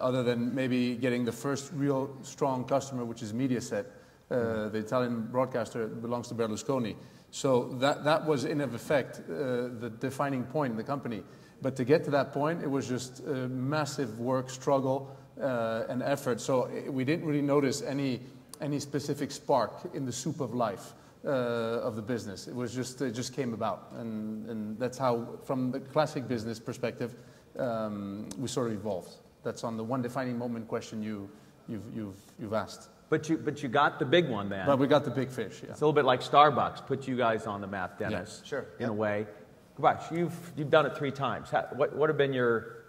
other than maybe getting the first real strong customer, which is Mediaset, uh, the Italian broadcaster belongs to Berlusconi. So that, that was in of effect uh, the defining point in the company. But to get to that point, it was just massive work, struggle, uh, and effort. So we didn't really notice any, any specific spark in the soup of life. Uh, of the business. It was just it just came about, and, and that's how, from the classic business perspective, um, we sort of evolved. That's on the one defining moment question you you've you've you've asked. But you but you got the big one then. But we got the big fish. Yeah. It's a little bit like Starbucks. Put you guys on the map, Dennis. Yeah, sure. In a way. Gosh, you've you've done it three times. How, what what have been your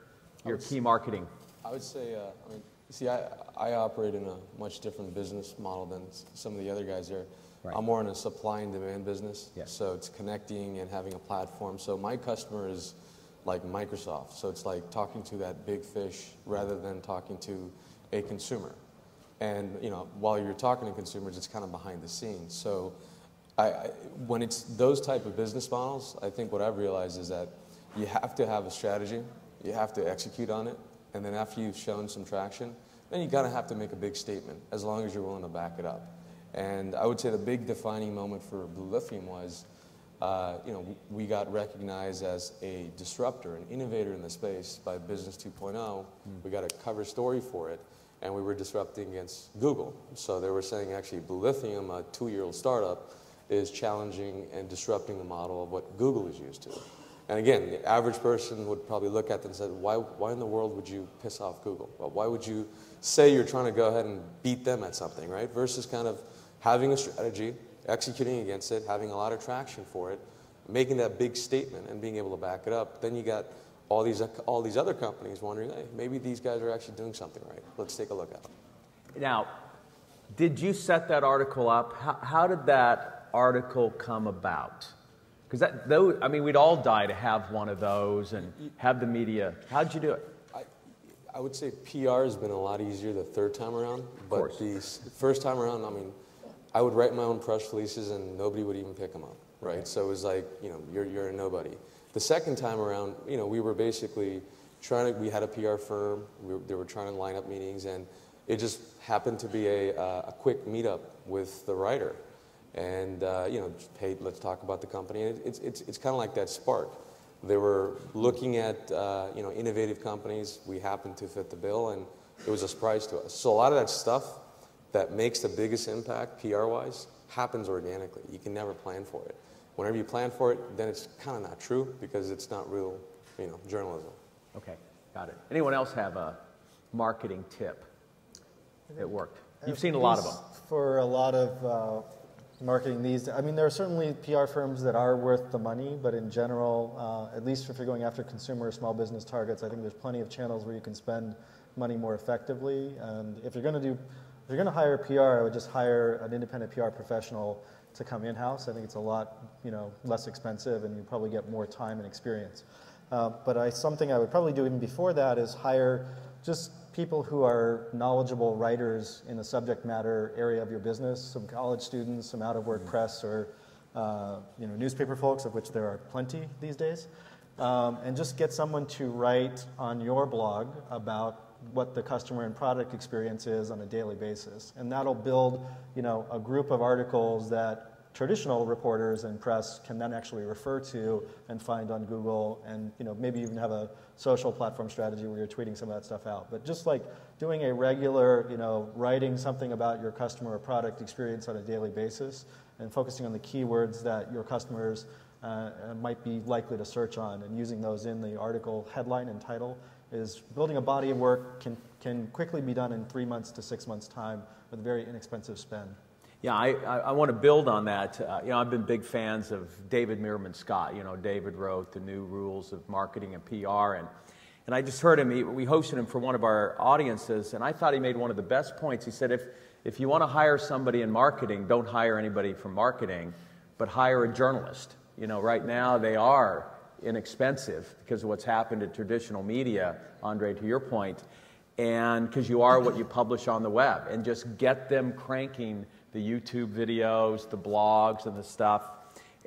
your key marketing? I would say, uh, I mean, see, I I operate in a much different business model than some of the other guys there. Right. I'm more in a supply and demand business. Yes. So it's connecting and having a platform. So my customer is like Microsoft. So it's like talking to that big fish rather than talking to a consumer. And you know, while you're talking to consumers, it's kind of behind the scenes. So I, I, when it's those type of business models, I think what I've realized is that you have to have a strategy, you have to execute on it, and then after you've shown some traction, then you gotta have to make a big statement, as long as you're willing to back it up. And I would say the big defining moment for Blue Lithium was, uh, you know, we got recognized as a disruptor, an innovator in the space by Business 2.0. Mm. We got a cover story for it, and we were disrupting against Google. So they were saying actually Blue Lithium, a two-year-old startup, is challenging and disrupting the model of what Google is used to. And again, the average person would probably look at them and say, why, why in the world would you piss off Google? Well, why would you say you're trying to go ahead and beat them at something, right? Versus kind of having a strategy, executing against it, having a lot of traction for it, making that big statement and being able to back it up, then you got all these, all these other companies wondering, hey, maybe these guys are actually doing something right. Let's take a look at them. Now, did you set that article up? How, how did that article come about? Because that, those, I mean, we'd all die to have one of those and have the media. How'd you do it? I, I would say PR has been a lot easier the third time around, but the first time around, I mean, I would write my own press releases and nobody would even pick them up, right? So it was like, you know, you're, you're a nobody. The second time around, you know, we were basically trying to, we had a PR firm, we were, they were trying to line up meetings, and it just happened to be a, uh, a quick meetup with the writer. And, uh, you know, hey, let's talk about the company. And it, it's, it's, it's kind of like that spark. They were looking at, uh, you know, innovative companies. We happened to fit the bill, and it was a surprise to us. So a lot of that stuff that makes the biggest impact PR wise happens organically. You can never plan for it. Whenever you plan for it, then it's kind of not true because it's not real, you know, journalism. Okay, got it. Anyone else have a marketing tip that worked? You've seen a lot of them. For a lot of uh, marketing these, I mean, there are certainly PR firms that are worth the money, but in general, uh, at least if you're going after consumer or small business targets, I think there's plenty of channels where you can spend money more effectively. And if you're going to do if you're going to hire PR, I would just hire an independent PR professional to come in-house. I think it's a lot, you know, less expensive, and you probably get more time and experience. Uh, but I, something I would probably do even before that is hire just people who are knowledgeable writers in the subject matter area of your business, some college students, some out-of-work mm-hmm. press, or uh, you know, newspaper folks, of which there are plenty these days. Um, and just get someone to write on your blog about what the customer and product experience is on a daily basis. And that'll build, you know, a group of articles that traditional reporters and press can then actually refer to and find on Google and, you know, maybe even have a social platform strategy where you're tweeting some of that stuff out. But just like doing a regular, you know, writing something about your customer or product experience on a daily basis and focusing on the keywords that your customers uh, might be likely to search on and using those in the article headline and title is building a body of work can, can quickly be done in three months to six months' time with very inexpensive spend. Yeah, I, I, I want to build on that. Uh, you know, I've been big fans of David Meerman Scott. You know, David wrote the new rules of marketing and PR, and and I just heard him. He, we hosted him for one of our audiences, and I thought he made one of the best points. He said, if if you want to hire somebody in marketing, don't hire anybody from marketing, but hire a journalist. You know, right now they are inexpensive because of what's happened to traditional media, Andre, to your point, and because you are what you publish on the web, and just get them cranking the YouTube videos, the blogs, and the stuff.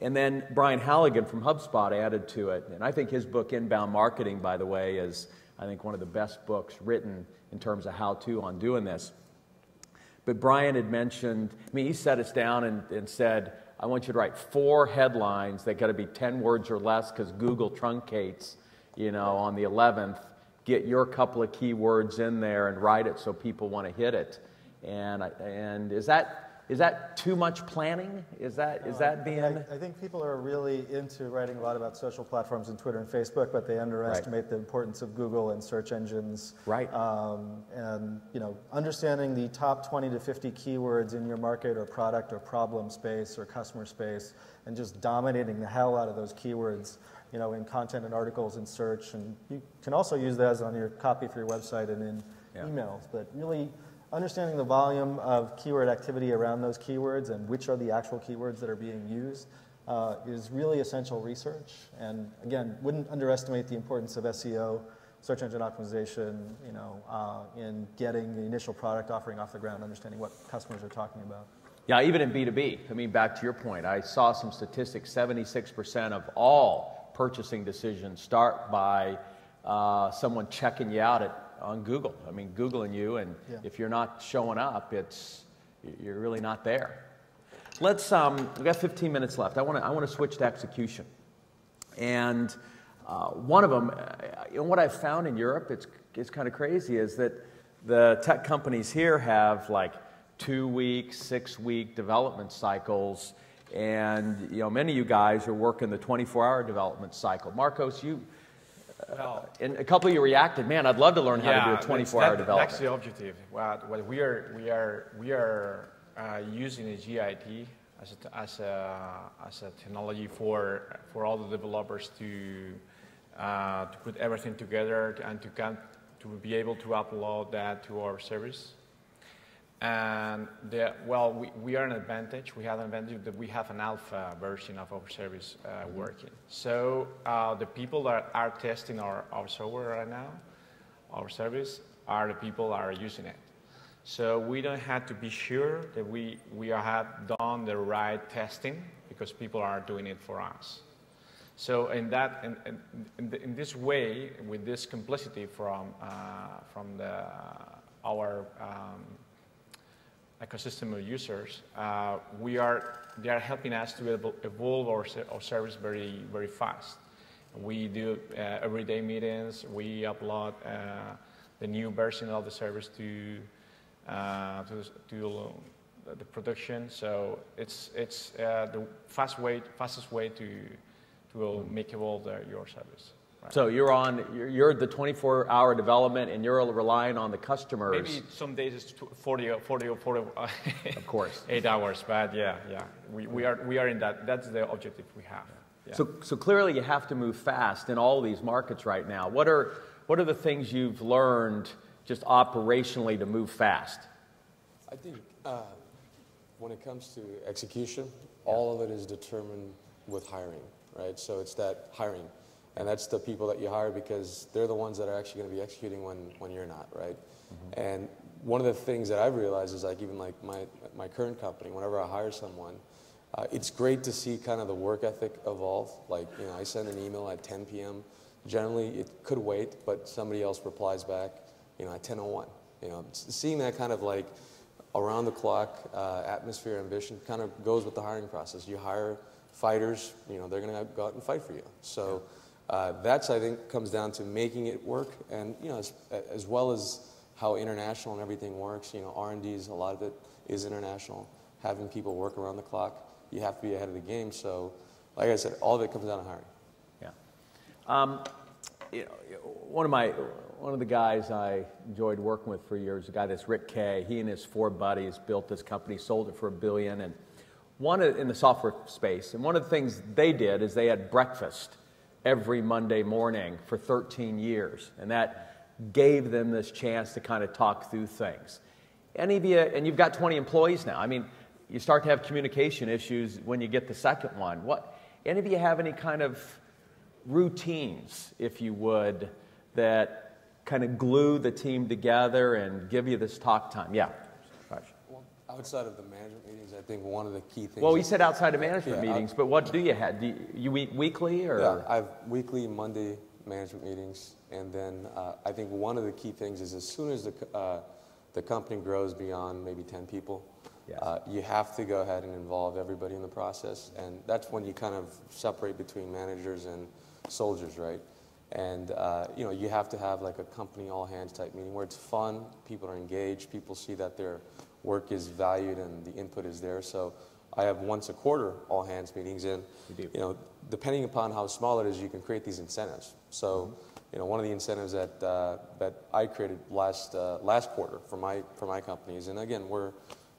And then Brian Halligan from HubSpot added to it. And I think his book, Inbound Marketing, by the way, is, I think, one of the best books written in terms of how to on doing this. But Brian had mentioned, I mean, he set us down and, and said, I want you to write four headlines that got to be 10 words or less because Google truncates you know, on the 11th, get your couple of keywords in there and write it so people want to hit it. And, and is that is that too much planning? Is that no, is that being? I, I, think people are really into writing a lot about social platforms and Twitter and Facebook, but they underestimate right. the importance of Google and search engines. Right. Um, and you know, understanding the top 20 to 50 keywords in your market or product or problem space or customer space, and just dominating the hell out of those keywords. You know, in content and articles and search, and you can also use those on your copy for your website and in yeah. emails. But really understanding the volume of keyword activity around those keywords and which are the actual keywords that are being used uh, is really essential research. And again, wouldn't underestimate the importance of SEO, search engine optimization, you know, uh, in getting the initial product offering off the ground, understanding what customers are talking about. Yeah, even in B2B. I mean, back to your point, I saw some statistics 76% of all purchasing decisions start by uh, someone checking you out at on Google. I mean, Googling you, and yeah. if you're not showing up, it's you're really not there. Let's. Um, we got 15 minutes left. I want to. I want to switch to execution, and uh, one of them. Uh, you know, what I've found in Europe, it's it's kind of crazy, is that the tech companies here have like two week, six week development cycles. And you know, many of you guys are working the 24-hour development cycle. Marcos, you well, and a couple of you reacted, man, I'd love to learn how yeah, to do a 24-hour development. That's the objective. What, what we are, we are, we are uh, using the GIT as a, as a, as a technology for, for all the developers to, uh, to put everything together and to, can, to be able to upload that to our service. And the, well, we, we are an advantage. We have an advantage that we have an alpha version of our service uh, working. So uh, the people that are testing our, our software right now, our service, are the people that are using it. So we don't have to be sure that we, we have done the right testing because people are doing it for us. So in that, in, in, in this way, with this simplicity from, uh, from the, our um, ecosystem of users, uh, we are, they are helping us to evolve our, our service very, very fast. We do uh, everyday meetings. We upload uh, the new version of the service to, uh, to, to the production. So it's, it's uh, the fast way, fastest way to, to make evolve your service. So you're on, you're, you're the 24 hour development and you're relying on the customers. Maybe some days it's 40 or 40 or 40. of course. eight hours, but yeah, yeah. We, we, are, we are in that. That's the objective we have. Yeah. So, so clearly you have to move fast in all these markets right now. What are, what are the things you've learned just operationally to move fast? I think uh, when it comes to execution, yeah. all of it is determined with hiring, right? So it's that hiring and that's the people that you hire because they're the ones that are actually going to be executing when, when you're not, right? Mm-hmm. And one of the things that I've realized is like even like my, my current company, whenever I hire someone, uh, it's great to see kind of the work ethic evolve. Like, you know, I send an email at 10 p.m. Generally, it could wait, but somebody else replies back, you know, at 10.01. You know, seeing that kind of like around the clock uh, atmosphere ambition kind of goes with the hiring process. You hire fighters, you know, they're going to go out and fight for you. So, yeah uh, that's, I think, comes down to making it work, and you know, as, as well as how international and everything works. You know, R&D is a lot of it is international. Having people work around the clock, you have to be ahead of the game. So, like I said, all of it comes down to hiring. Yeah. Um, you know, one of my one of the guys I enjoyed working with for years, a guy that's Rick Kay. He and his four buddies built this company, sold it for a billion, and one in the software space. And one of the things they did is they had breakfast every Monday morning for 13 years. And that gave them this chance to kind of talk through things. Any of you, and you've got 20 employees now. I mean, you start to have communication issues when you get the second one. What, any of you have any kind of routines, if you would, that kind of glue the team together and give you this talk time? Yeah. Outside of the management meetings, I think one of the key things. Well, we said outside of management yeah, meetings, but what do you have? Do you, you meet weekly or? Yeah, I have weekly Monday management meetings, and then uh, I think one of the key things is as soon as the uh, the company grows beyond maybe 10 people, yes. uh, you have to go ahead and involve everybody in the process, and that's when you kind of separate between managers and soldiers, right? And uh, you know, you have to have like a company all hands type meeting where it's fun, people are engaged, people see that their work is valued and the input is there. So I have once a quarter all hands meetings, and you, you know, depending upon how small it is, you can create these incentives. So. Mm-hmm. You know, one of the incentives that, uh, that I created last, uh, last quarter for my, for my companies, and again, we're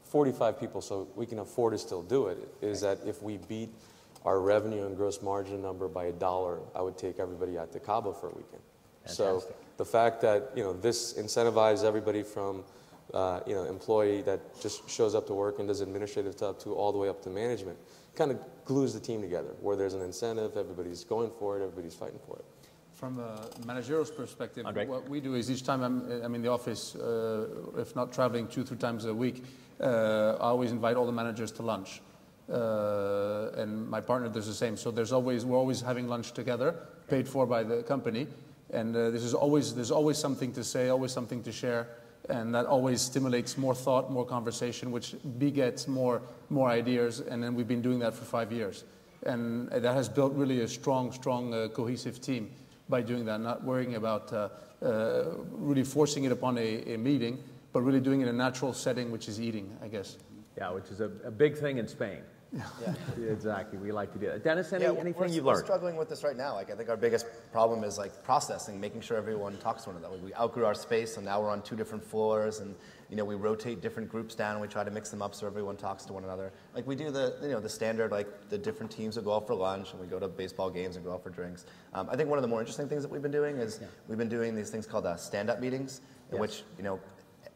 45 people, so we can afford to still do it, is that if we beat our revenue and gross margin number by a dollar, I would take everybody out to Cabo for a weekend. Fantastic. So the fact that you know this incentivizes everybody from uh, you know employee that just shows up to work and does administrative stuff to all the way up to management kind of glues the team together. Where there's an incentive, everybody's going for it, everybody's fighting for it. From a managerial perspective, Andre? what we do is each time I'm, I'm in the office, uh, if not traveling two, three times a week, uh, I always invite all the managers to lunch. Uh, and my partner does the same. So there's always we're always having lunch together, paid for by the company, and uh, this is always there's always something to say, always something to share, and that always stimulates more thought, more conversation, which begets more more ideas. And then we've been doing that for five years, and that has built really a strong, strong, uh, cohesive team by doing that, not worrying about uh, uh, really forcing it upon a, a meeting, but really doing it in a natural setting, which is eating, I guess. Yeah, which is a, a big thing in Spain. Yeah. exactly. We like to do that. Dennis, any, yeah, anything you've learned? we're struggling with this right now. Like, I think our biggest problem is like processing, making sure everyone talks to one another. We outgrew our space, and now we're on two different floors, and you know we rotate different groups down. And we try to mix them up so everyone talks to one another. Like we do the you know the standard like the different teams will go out for lunch, and we go to baseball games and go out for drinks. Um, I think one of the more interesting things that we've been doing is yeah. we've been doing these things called uh, stand-up meetings, in yes. which you know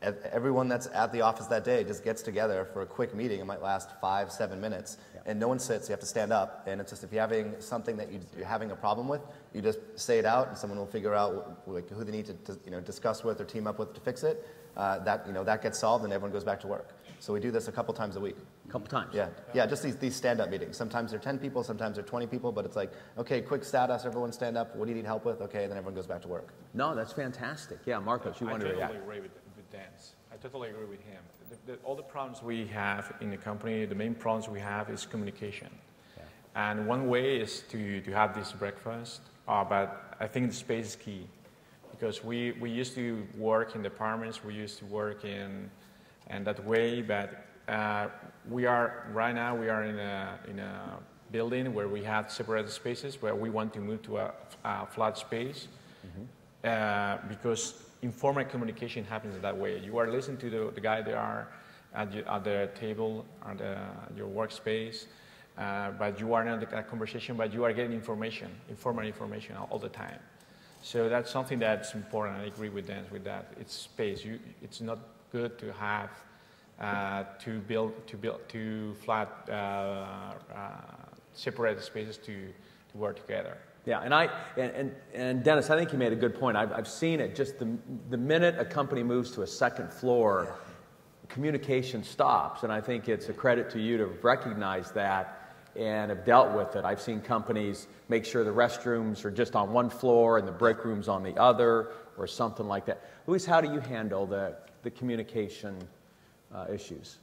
everyone that's at the office that day just gets together for a quick meeting. It might last five, seven minutes, yeah. and no one sits. You have to stand up, and it's just if you're having something that you, are having a problem with, you just say it out, and someone will figure out like, who they need to, you know discuss with or team up with to fix it. Uh, that you know that gets solved, and everyone goes back to work. So we do this a couple times a week. A couple times. Yeah, yeah. Just these, these stand-up meetings. Sometimes they're 10 people, sometimes they're 20 people, but it's like, okay, quick status. Everyone stand up. What do you need help with? Okay, then everyone goes back to work. No, that's fantastic. Yeah, Marcos, you want to react? Totally agree with Dennis totally agree with him. The, the, all the problems we have in the company, the main problems we have is communication. Yeah. And one way is to, to have this breakfast, uh, but I think the space is key because we, we used to work in departments, we used to work in, in that way, but uh, we are, right now, we are in a, in a building where we have separated spaces where we want to move to a, a flat space mm-hmm. uh, because informal communication happens that way. You are listening to the, the guy there at, at the table, at your workspace, uh, but you are not in a conversation, but you are getting information, informal information all, all, the time. So that's something that's important. I agree with Dan with that. It's space. You, it's not good to have uh, to build to build two flat uh, uh separate spaces to, to work together. Yeah, and I and, and, Dennis, I think you made a good point. I've, I've seen it. Just the the minute a company moves to a second floor, yeah. communication stops, and I think it's a credit to you to recognize that and have dealt with it. I've seen companies make sure the restrooms are just on one floor and the break rooms on the other, or something like that. Lluis, how do you handle the the communication uh, issues?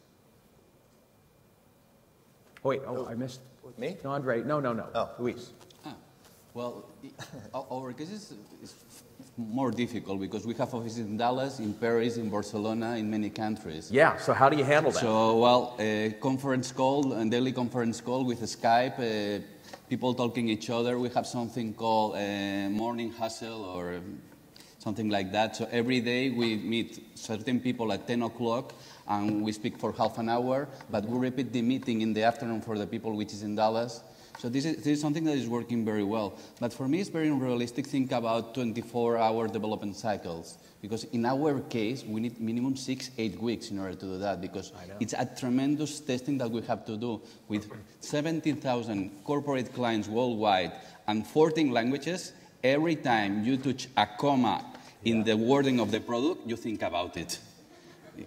Oh wait, oh I missed me. No, Andre. No, no, no. Oh. Lluis. Well, our case is, is, more difficult because we have offices in Dallas, in Paris, in Barcelona, in many countries. Yeah, so how do you handle that? So, well, a conference call, a daily conference call with Skype, uh, people talking each other. We have something called a morning hustle or something like that. So every day we meet certain people at 10 o'clock and we speak for half an hour, but we repeat the meeting in the afternoon for the people which is in Dallas. So this is, this is something that is working very well. But for me, it's very unrealistic to think about 24-hour development cycles. Because in our case, we need minimum six, eight weeks in order to do that. Because it's a tremendous testing that we have to do with 17,000 corporate clients worldwide and 14 languages. Every time you touch a comma in yeah. the wording of the product, you think about it.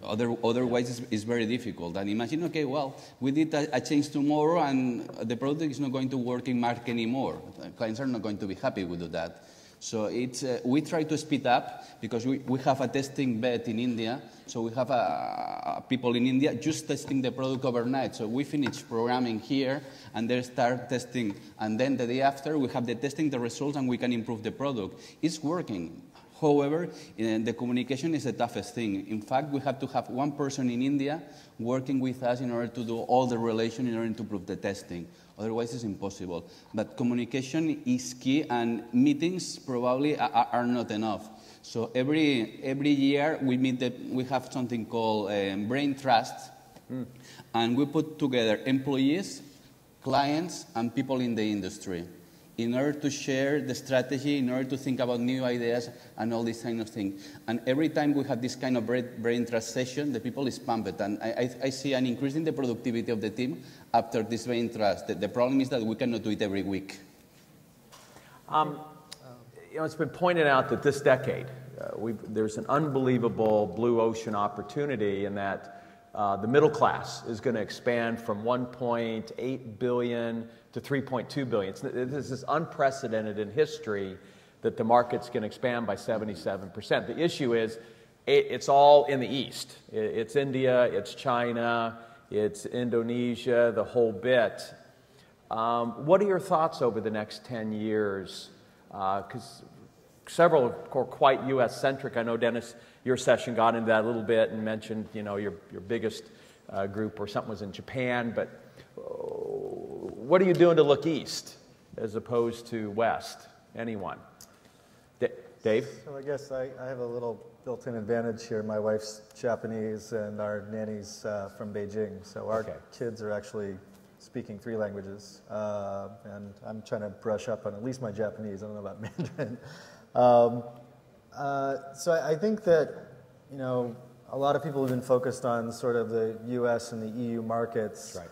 Other, otherwise, it's, it's, very difficult. And imagine, okay, well, we did a, a, change tomorrow and the product is not going to work in Mark anymore. Clients are not going to be happy with that. So it's, uh, we try to speed up because we, we have a testing bed in India. So we have uh, people in India just testing the product overnight. So we finish programming here and they start testing. And then the day after, we have the testing, the results, and we can improve the product. It's working. However, the communication is the toughest thing. In fact, we have to have one person in India working with us in order to do all the relation in order to prove the testing. Otherwise, it's impossible. But communication is key, and meetings probably are, are not enough. So every, every year we, meet the, we have something called um, Brain Trust, mm. and we put together employees, clients, and people in the industry in order to share the strategy, in order to think about new ideas and all these kind of things. And every time we have this kind of brain trust session, the people is pumped. And I, I, I see an increase in the productivity of the team after this brain trust. The, the problem is that we cannot do it every week. Um, you know, it's been pointed out that this decade, uh, there's an unbelievable blue ocean opportunity in that uh, the middle class is going to expand from 1.8 billion to 3.2 billion. this is unprecedented in history that the market's going to expand by 77%. The issue is it's all in the East. It's India, it's China, it's Indonesia, the whole bit. Um, what are your thoughts over the next 10 years? Because uh, several are quite U.S. centric. I know Dennis your session got into that a little bit and mentioned, you know, your, your biggest uh, group or something was in Japan, but uh, what are you doing to look east as opposed to west? Anyone? D- Dave? So I guess I, I have a little built-in advantage here. My wife's Japanese and our nanny's uh, from Beijing, so our okay. kids are actually speaking three languages, uh, and I'm trying to brush up on at least my Japanese. I don't know about Mandarin. Um, uh, so I, I, think that, you know, a lot of people have been focused on sort of the US and the EU markets. Right.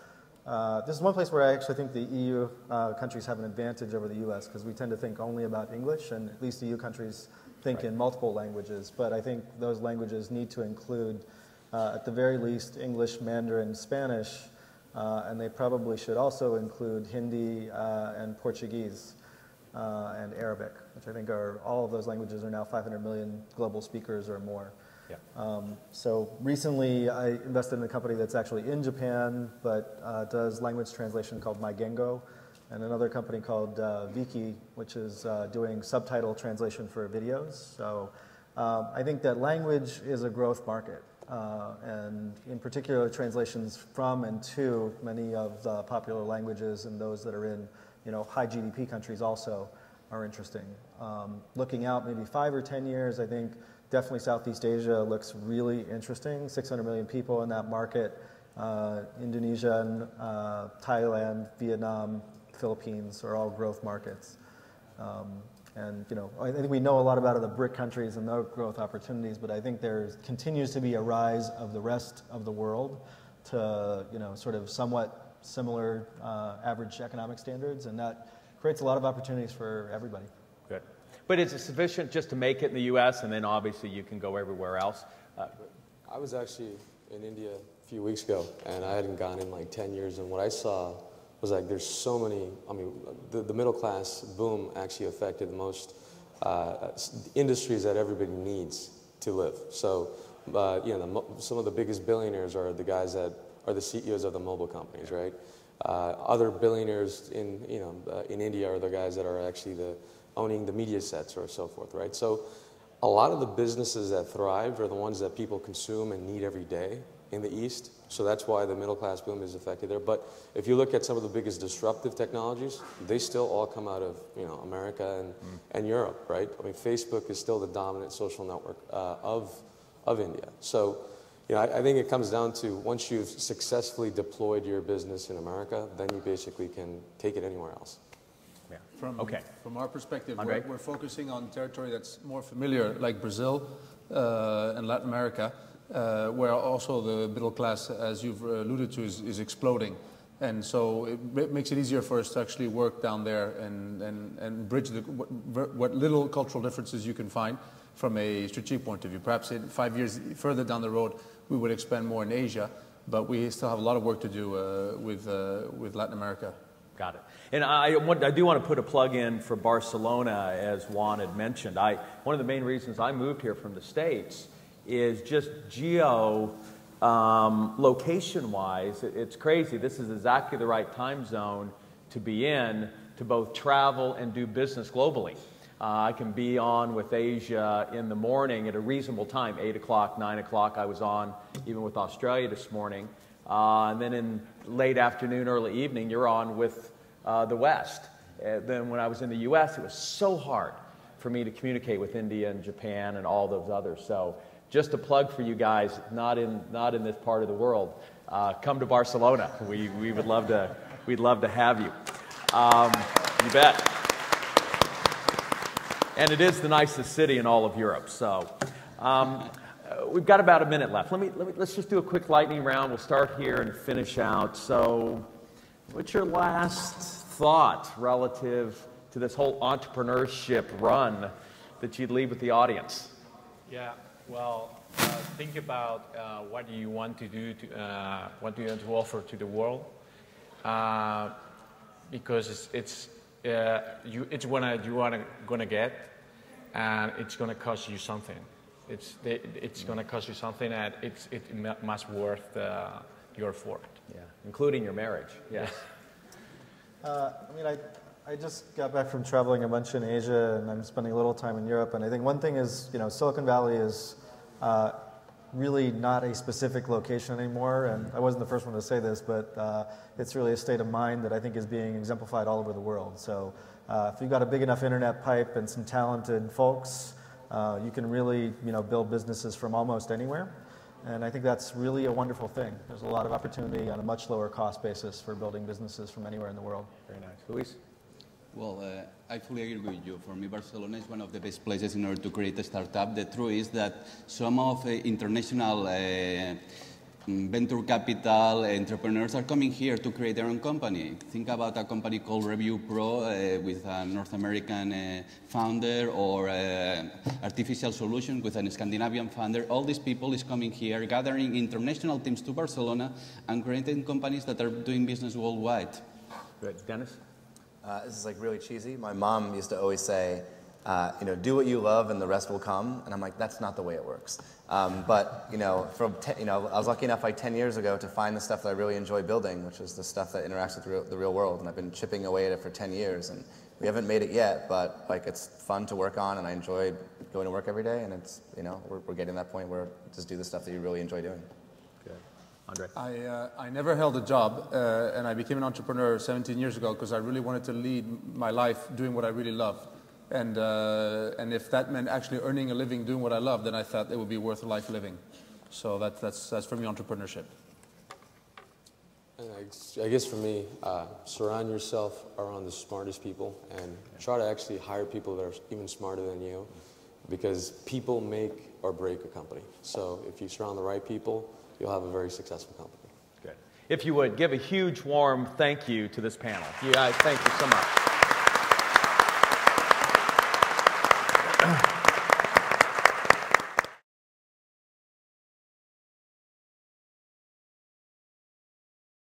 Uh, this is one place where I actually think the EU uh, countries have an advantage over the US because we tend to think only about English, and at least the EU countries think right. in multiple languages. But I think those languages need to include, uh, at the very least, English, Mandarin, Spanish, uh, and they probably should also include Hindi uh, and Portuguese uh, and Arabic, which I think are all of those languages are now 500 million global speakers or more. Yeah. Um, so recently, I invested in a company that's actually in Japan but uh, does language translation called MyGengo, and another company called uh, Viki, which is uh, doing subtitle translation for videos. So um, I think that language is a growth market. Uh, and in particular, translations from and to many of the popular languages and those that are in you know, high GDP countries also are interesting. Um, looking out maybe five or 10 years, I think definitely Southeast Asia looks really interesting. 600 million people in that market. Uh, Indonesia, uh, Thailand, Vietnam, Philippines are all growth markets. Um, and you know, I think we know a lot about the BRIC countries and their growth opportunities, but I think there continues to be a rise of the rest of the world to you know sort of somewhat similar uh, average economic standards, and that creates a lot of opportunities for everybody. But is it sufficient just to make it in the U.S., and then obviously you can go everywhere else? Uh, I was actually in India a few weeks ago, and I hadn't gone in like 10 years, and what I saw was like there's so many, I mean, the, the middle class boom actually affected the most uh, industries that everybody needs to live. So, uh, you know, the, some of the biggest billionaires are the guys that are the CEOs of the mobile companies, right? Uh, other billionaires in, you know, uh, in India are the guys that are actually the, owning the media sets or so forth, right? So a lot of the businesses that thrived are the ones that people consume and need every day in the East. So that's why the middle class boom is affected there. But if you look at some of the biggest disruptive technologies, they still all come out of you know America and, mm. and Europe, right? I mean, Facebook is still the dominant social network uh, of of India. So you know, I, I, think it comes down to once you've successfully deployed your business in America, then you basically can take it anywhere else. From, okay. From our perspective, we're, we're, focusing on territory that's more familiar, like Brazil uh, and Latin America, uh, where also the middle class, as you've alluded to, is, is exploding. And so it makes it easier for us to actually work down there and, and, and bridge the, what, what little cultural differences you can find from a strategic point of view. Perhaps in five years further down the road, we would expand more in Asia, but we still have a lot of work to do uh, with, uh, with Latin America. Got it. And I, I do want to put a plug in for Barcelona, as Juan had mentioned. I, one of the main reasons I moved here from the States is just geo um, location wise. It's crazy. This is exactly the right time zone to be in to both travel and do business globally. Uh, I can be on with Asia in the morning at a reasonable time, 8 o'clock, 9 o'clock. I was on even with Australia this morning. Uh, and then in late afternoon, early evening, you're on with uh, the West. Uh, then when I was in the US, it was so hard for me to communicate with India and Japan and all those others. So just a plug for you guys, not in, not in this part of the world. Uh, come to Barcelona. We, we would love to, we'd love to have you. Um, you bet and it is the nicest city in all of Europe. So um, we've got about a minute left. Let me, let me let's just do a quick lightning round. We'll start here and finish out. So, what's your last thought relative to this whole entrepreneurship run that you'd leave with the audience? Yeah. Well, uh, think about uh, what do you want to do to uh, what do you want to offer to the world, uh, because it's, it's uh, you, it's what you are going to get, and it's going to cost you something. It's, it's going to cost you something, that it's, it must worth uh, your effort. Yeah, including your marriage. Yes. Uh, I mean, I, I just got back from traveling a bunch in Asia, and I'm spending a little time in Europe. And I think one thing is, you know, Silicon Valley is uh, really not a specific location anymore. And I wasn't the first one to say this, but uh, it's really a state of mind that I think is being exemplified all over the world. So uh, if you've got a big enough internet pipe and some talented folks, uh, you can really you know, build businesses from almost anywhere. And I think that's really a wonderful thing. There's a lot of opportunity on a much lower cost basis for building businesses from anywhere in the world. Very nice. Lluis? Well, uh, I fully agree with you. For me, Barcelona is one of the best places in order to create a startup. The truth is that some of uh, international uh, venture capital entrepreneurs are coming here to create their own company. Think about a company called ReviewPro uh, with a North American uh, founder or uh, Artificial Solution with a Scandinavian founder. All these people is coming here, gathering international teams to Barcelona and creating companies that are doing business worldwide. Good. Dennis? Uh, this is like really cheesy. My mom used to always say, uh, you know, do what you love and the rest will come. And I'm like, that's not the way it works. Um, but, you know, from you know, I was lucky enough like 10 years ago to find the stuff that I really enjoy building, which is the stuff that interacts with the real, the real world. And I've been chipping away at it for 10 years. And we haven't made it yet, but like it's fun to work on and I enjoy going to work every day. And it's, you know, we're, we're getting to that point where just do the stuff that you really enjoy doing. Good. Andre? I, uh, I never held a job uh, and I became an entrepreneur 17 years ago because I really wanted to lead my life doing what I really loved. And, uh, and if that meant actually earning a living doing what I love, then I thought it would be worth a life living. So that, that's, that's for me entrepreneurship. I guess for me, uh, surround yourself around the smartest people and try to actually hire people that are even smarter than you because people make or break a company. So if you surround the right people, you'll have a very successful company. Good. If you would, give a huge warm thank you to this panel. You guys, thank you so much.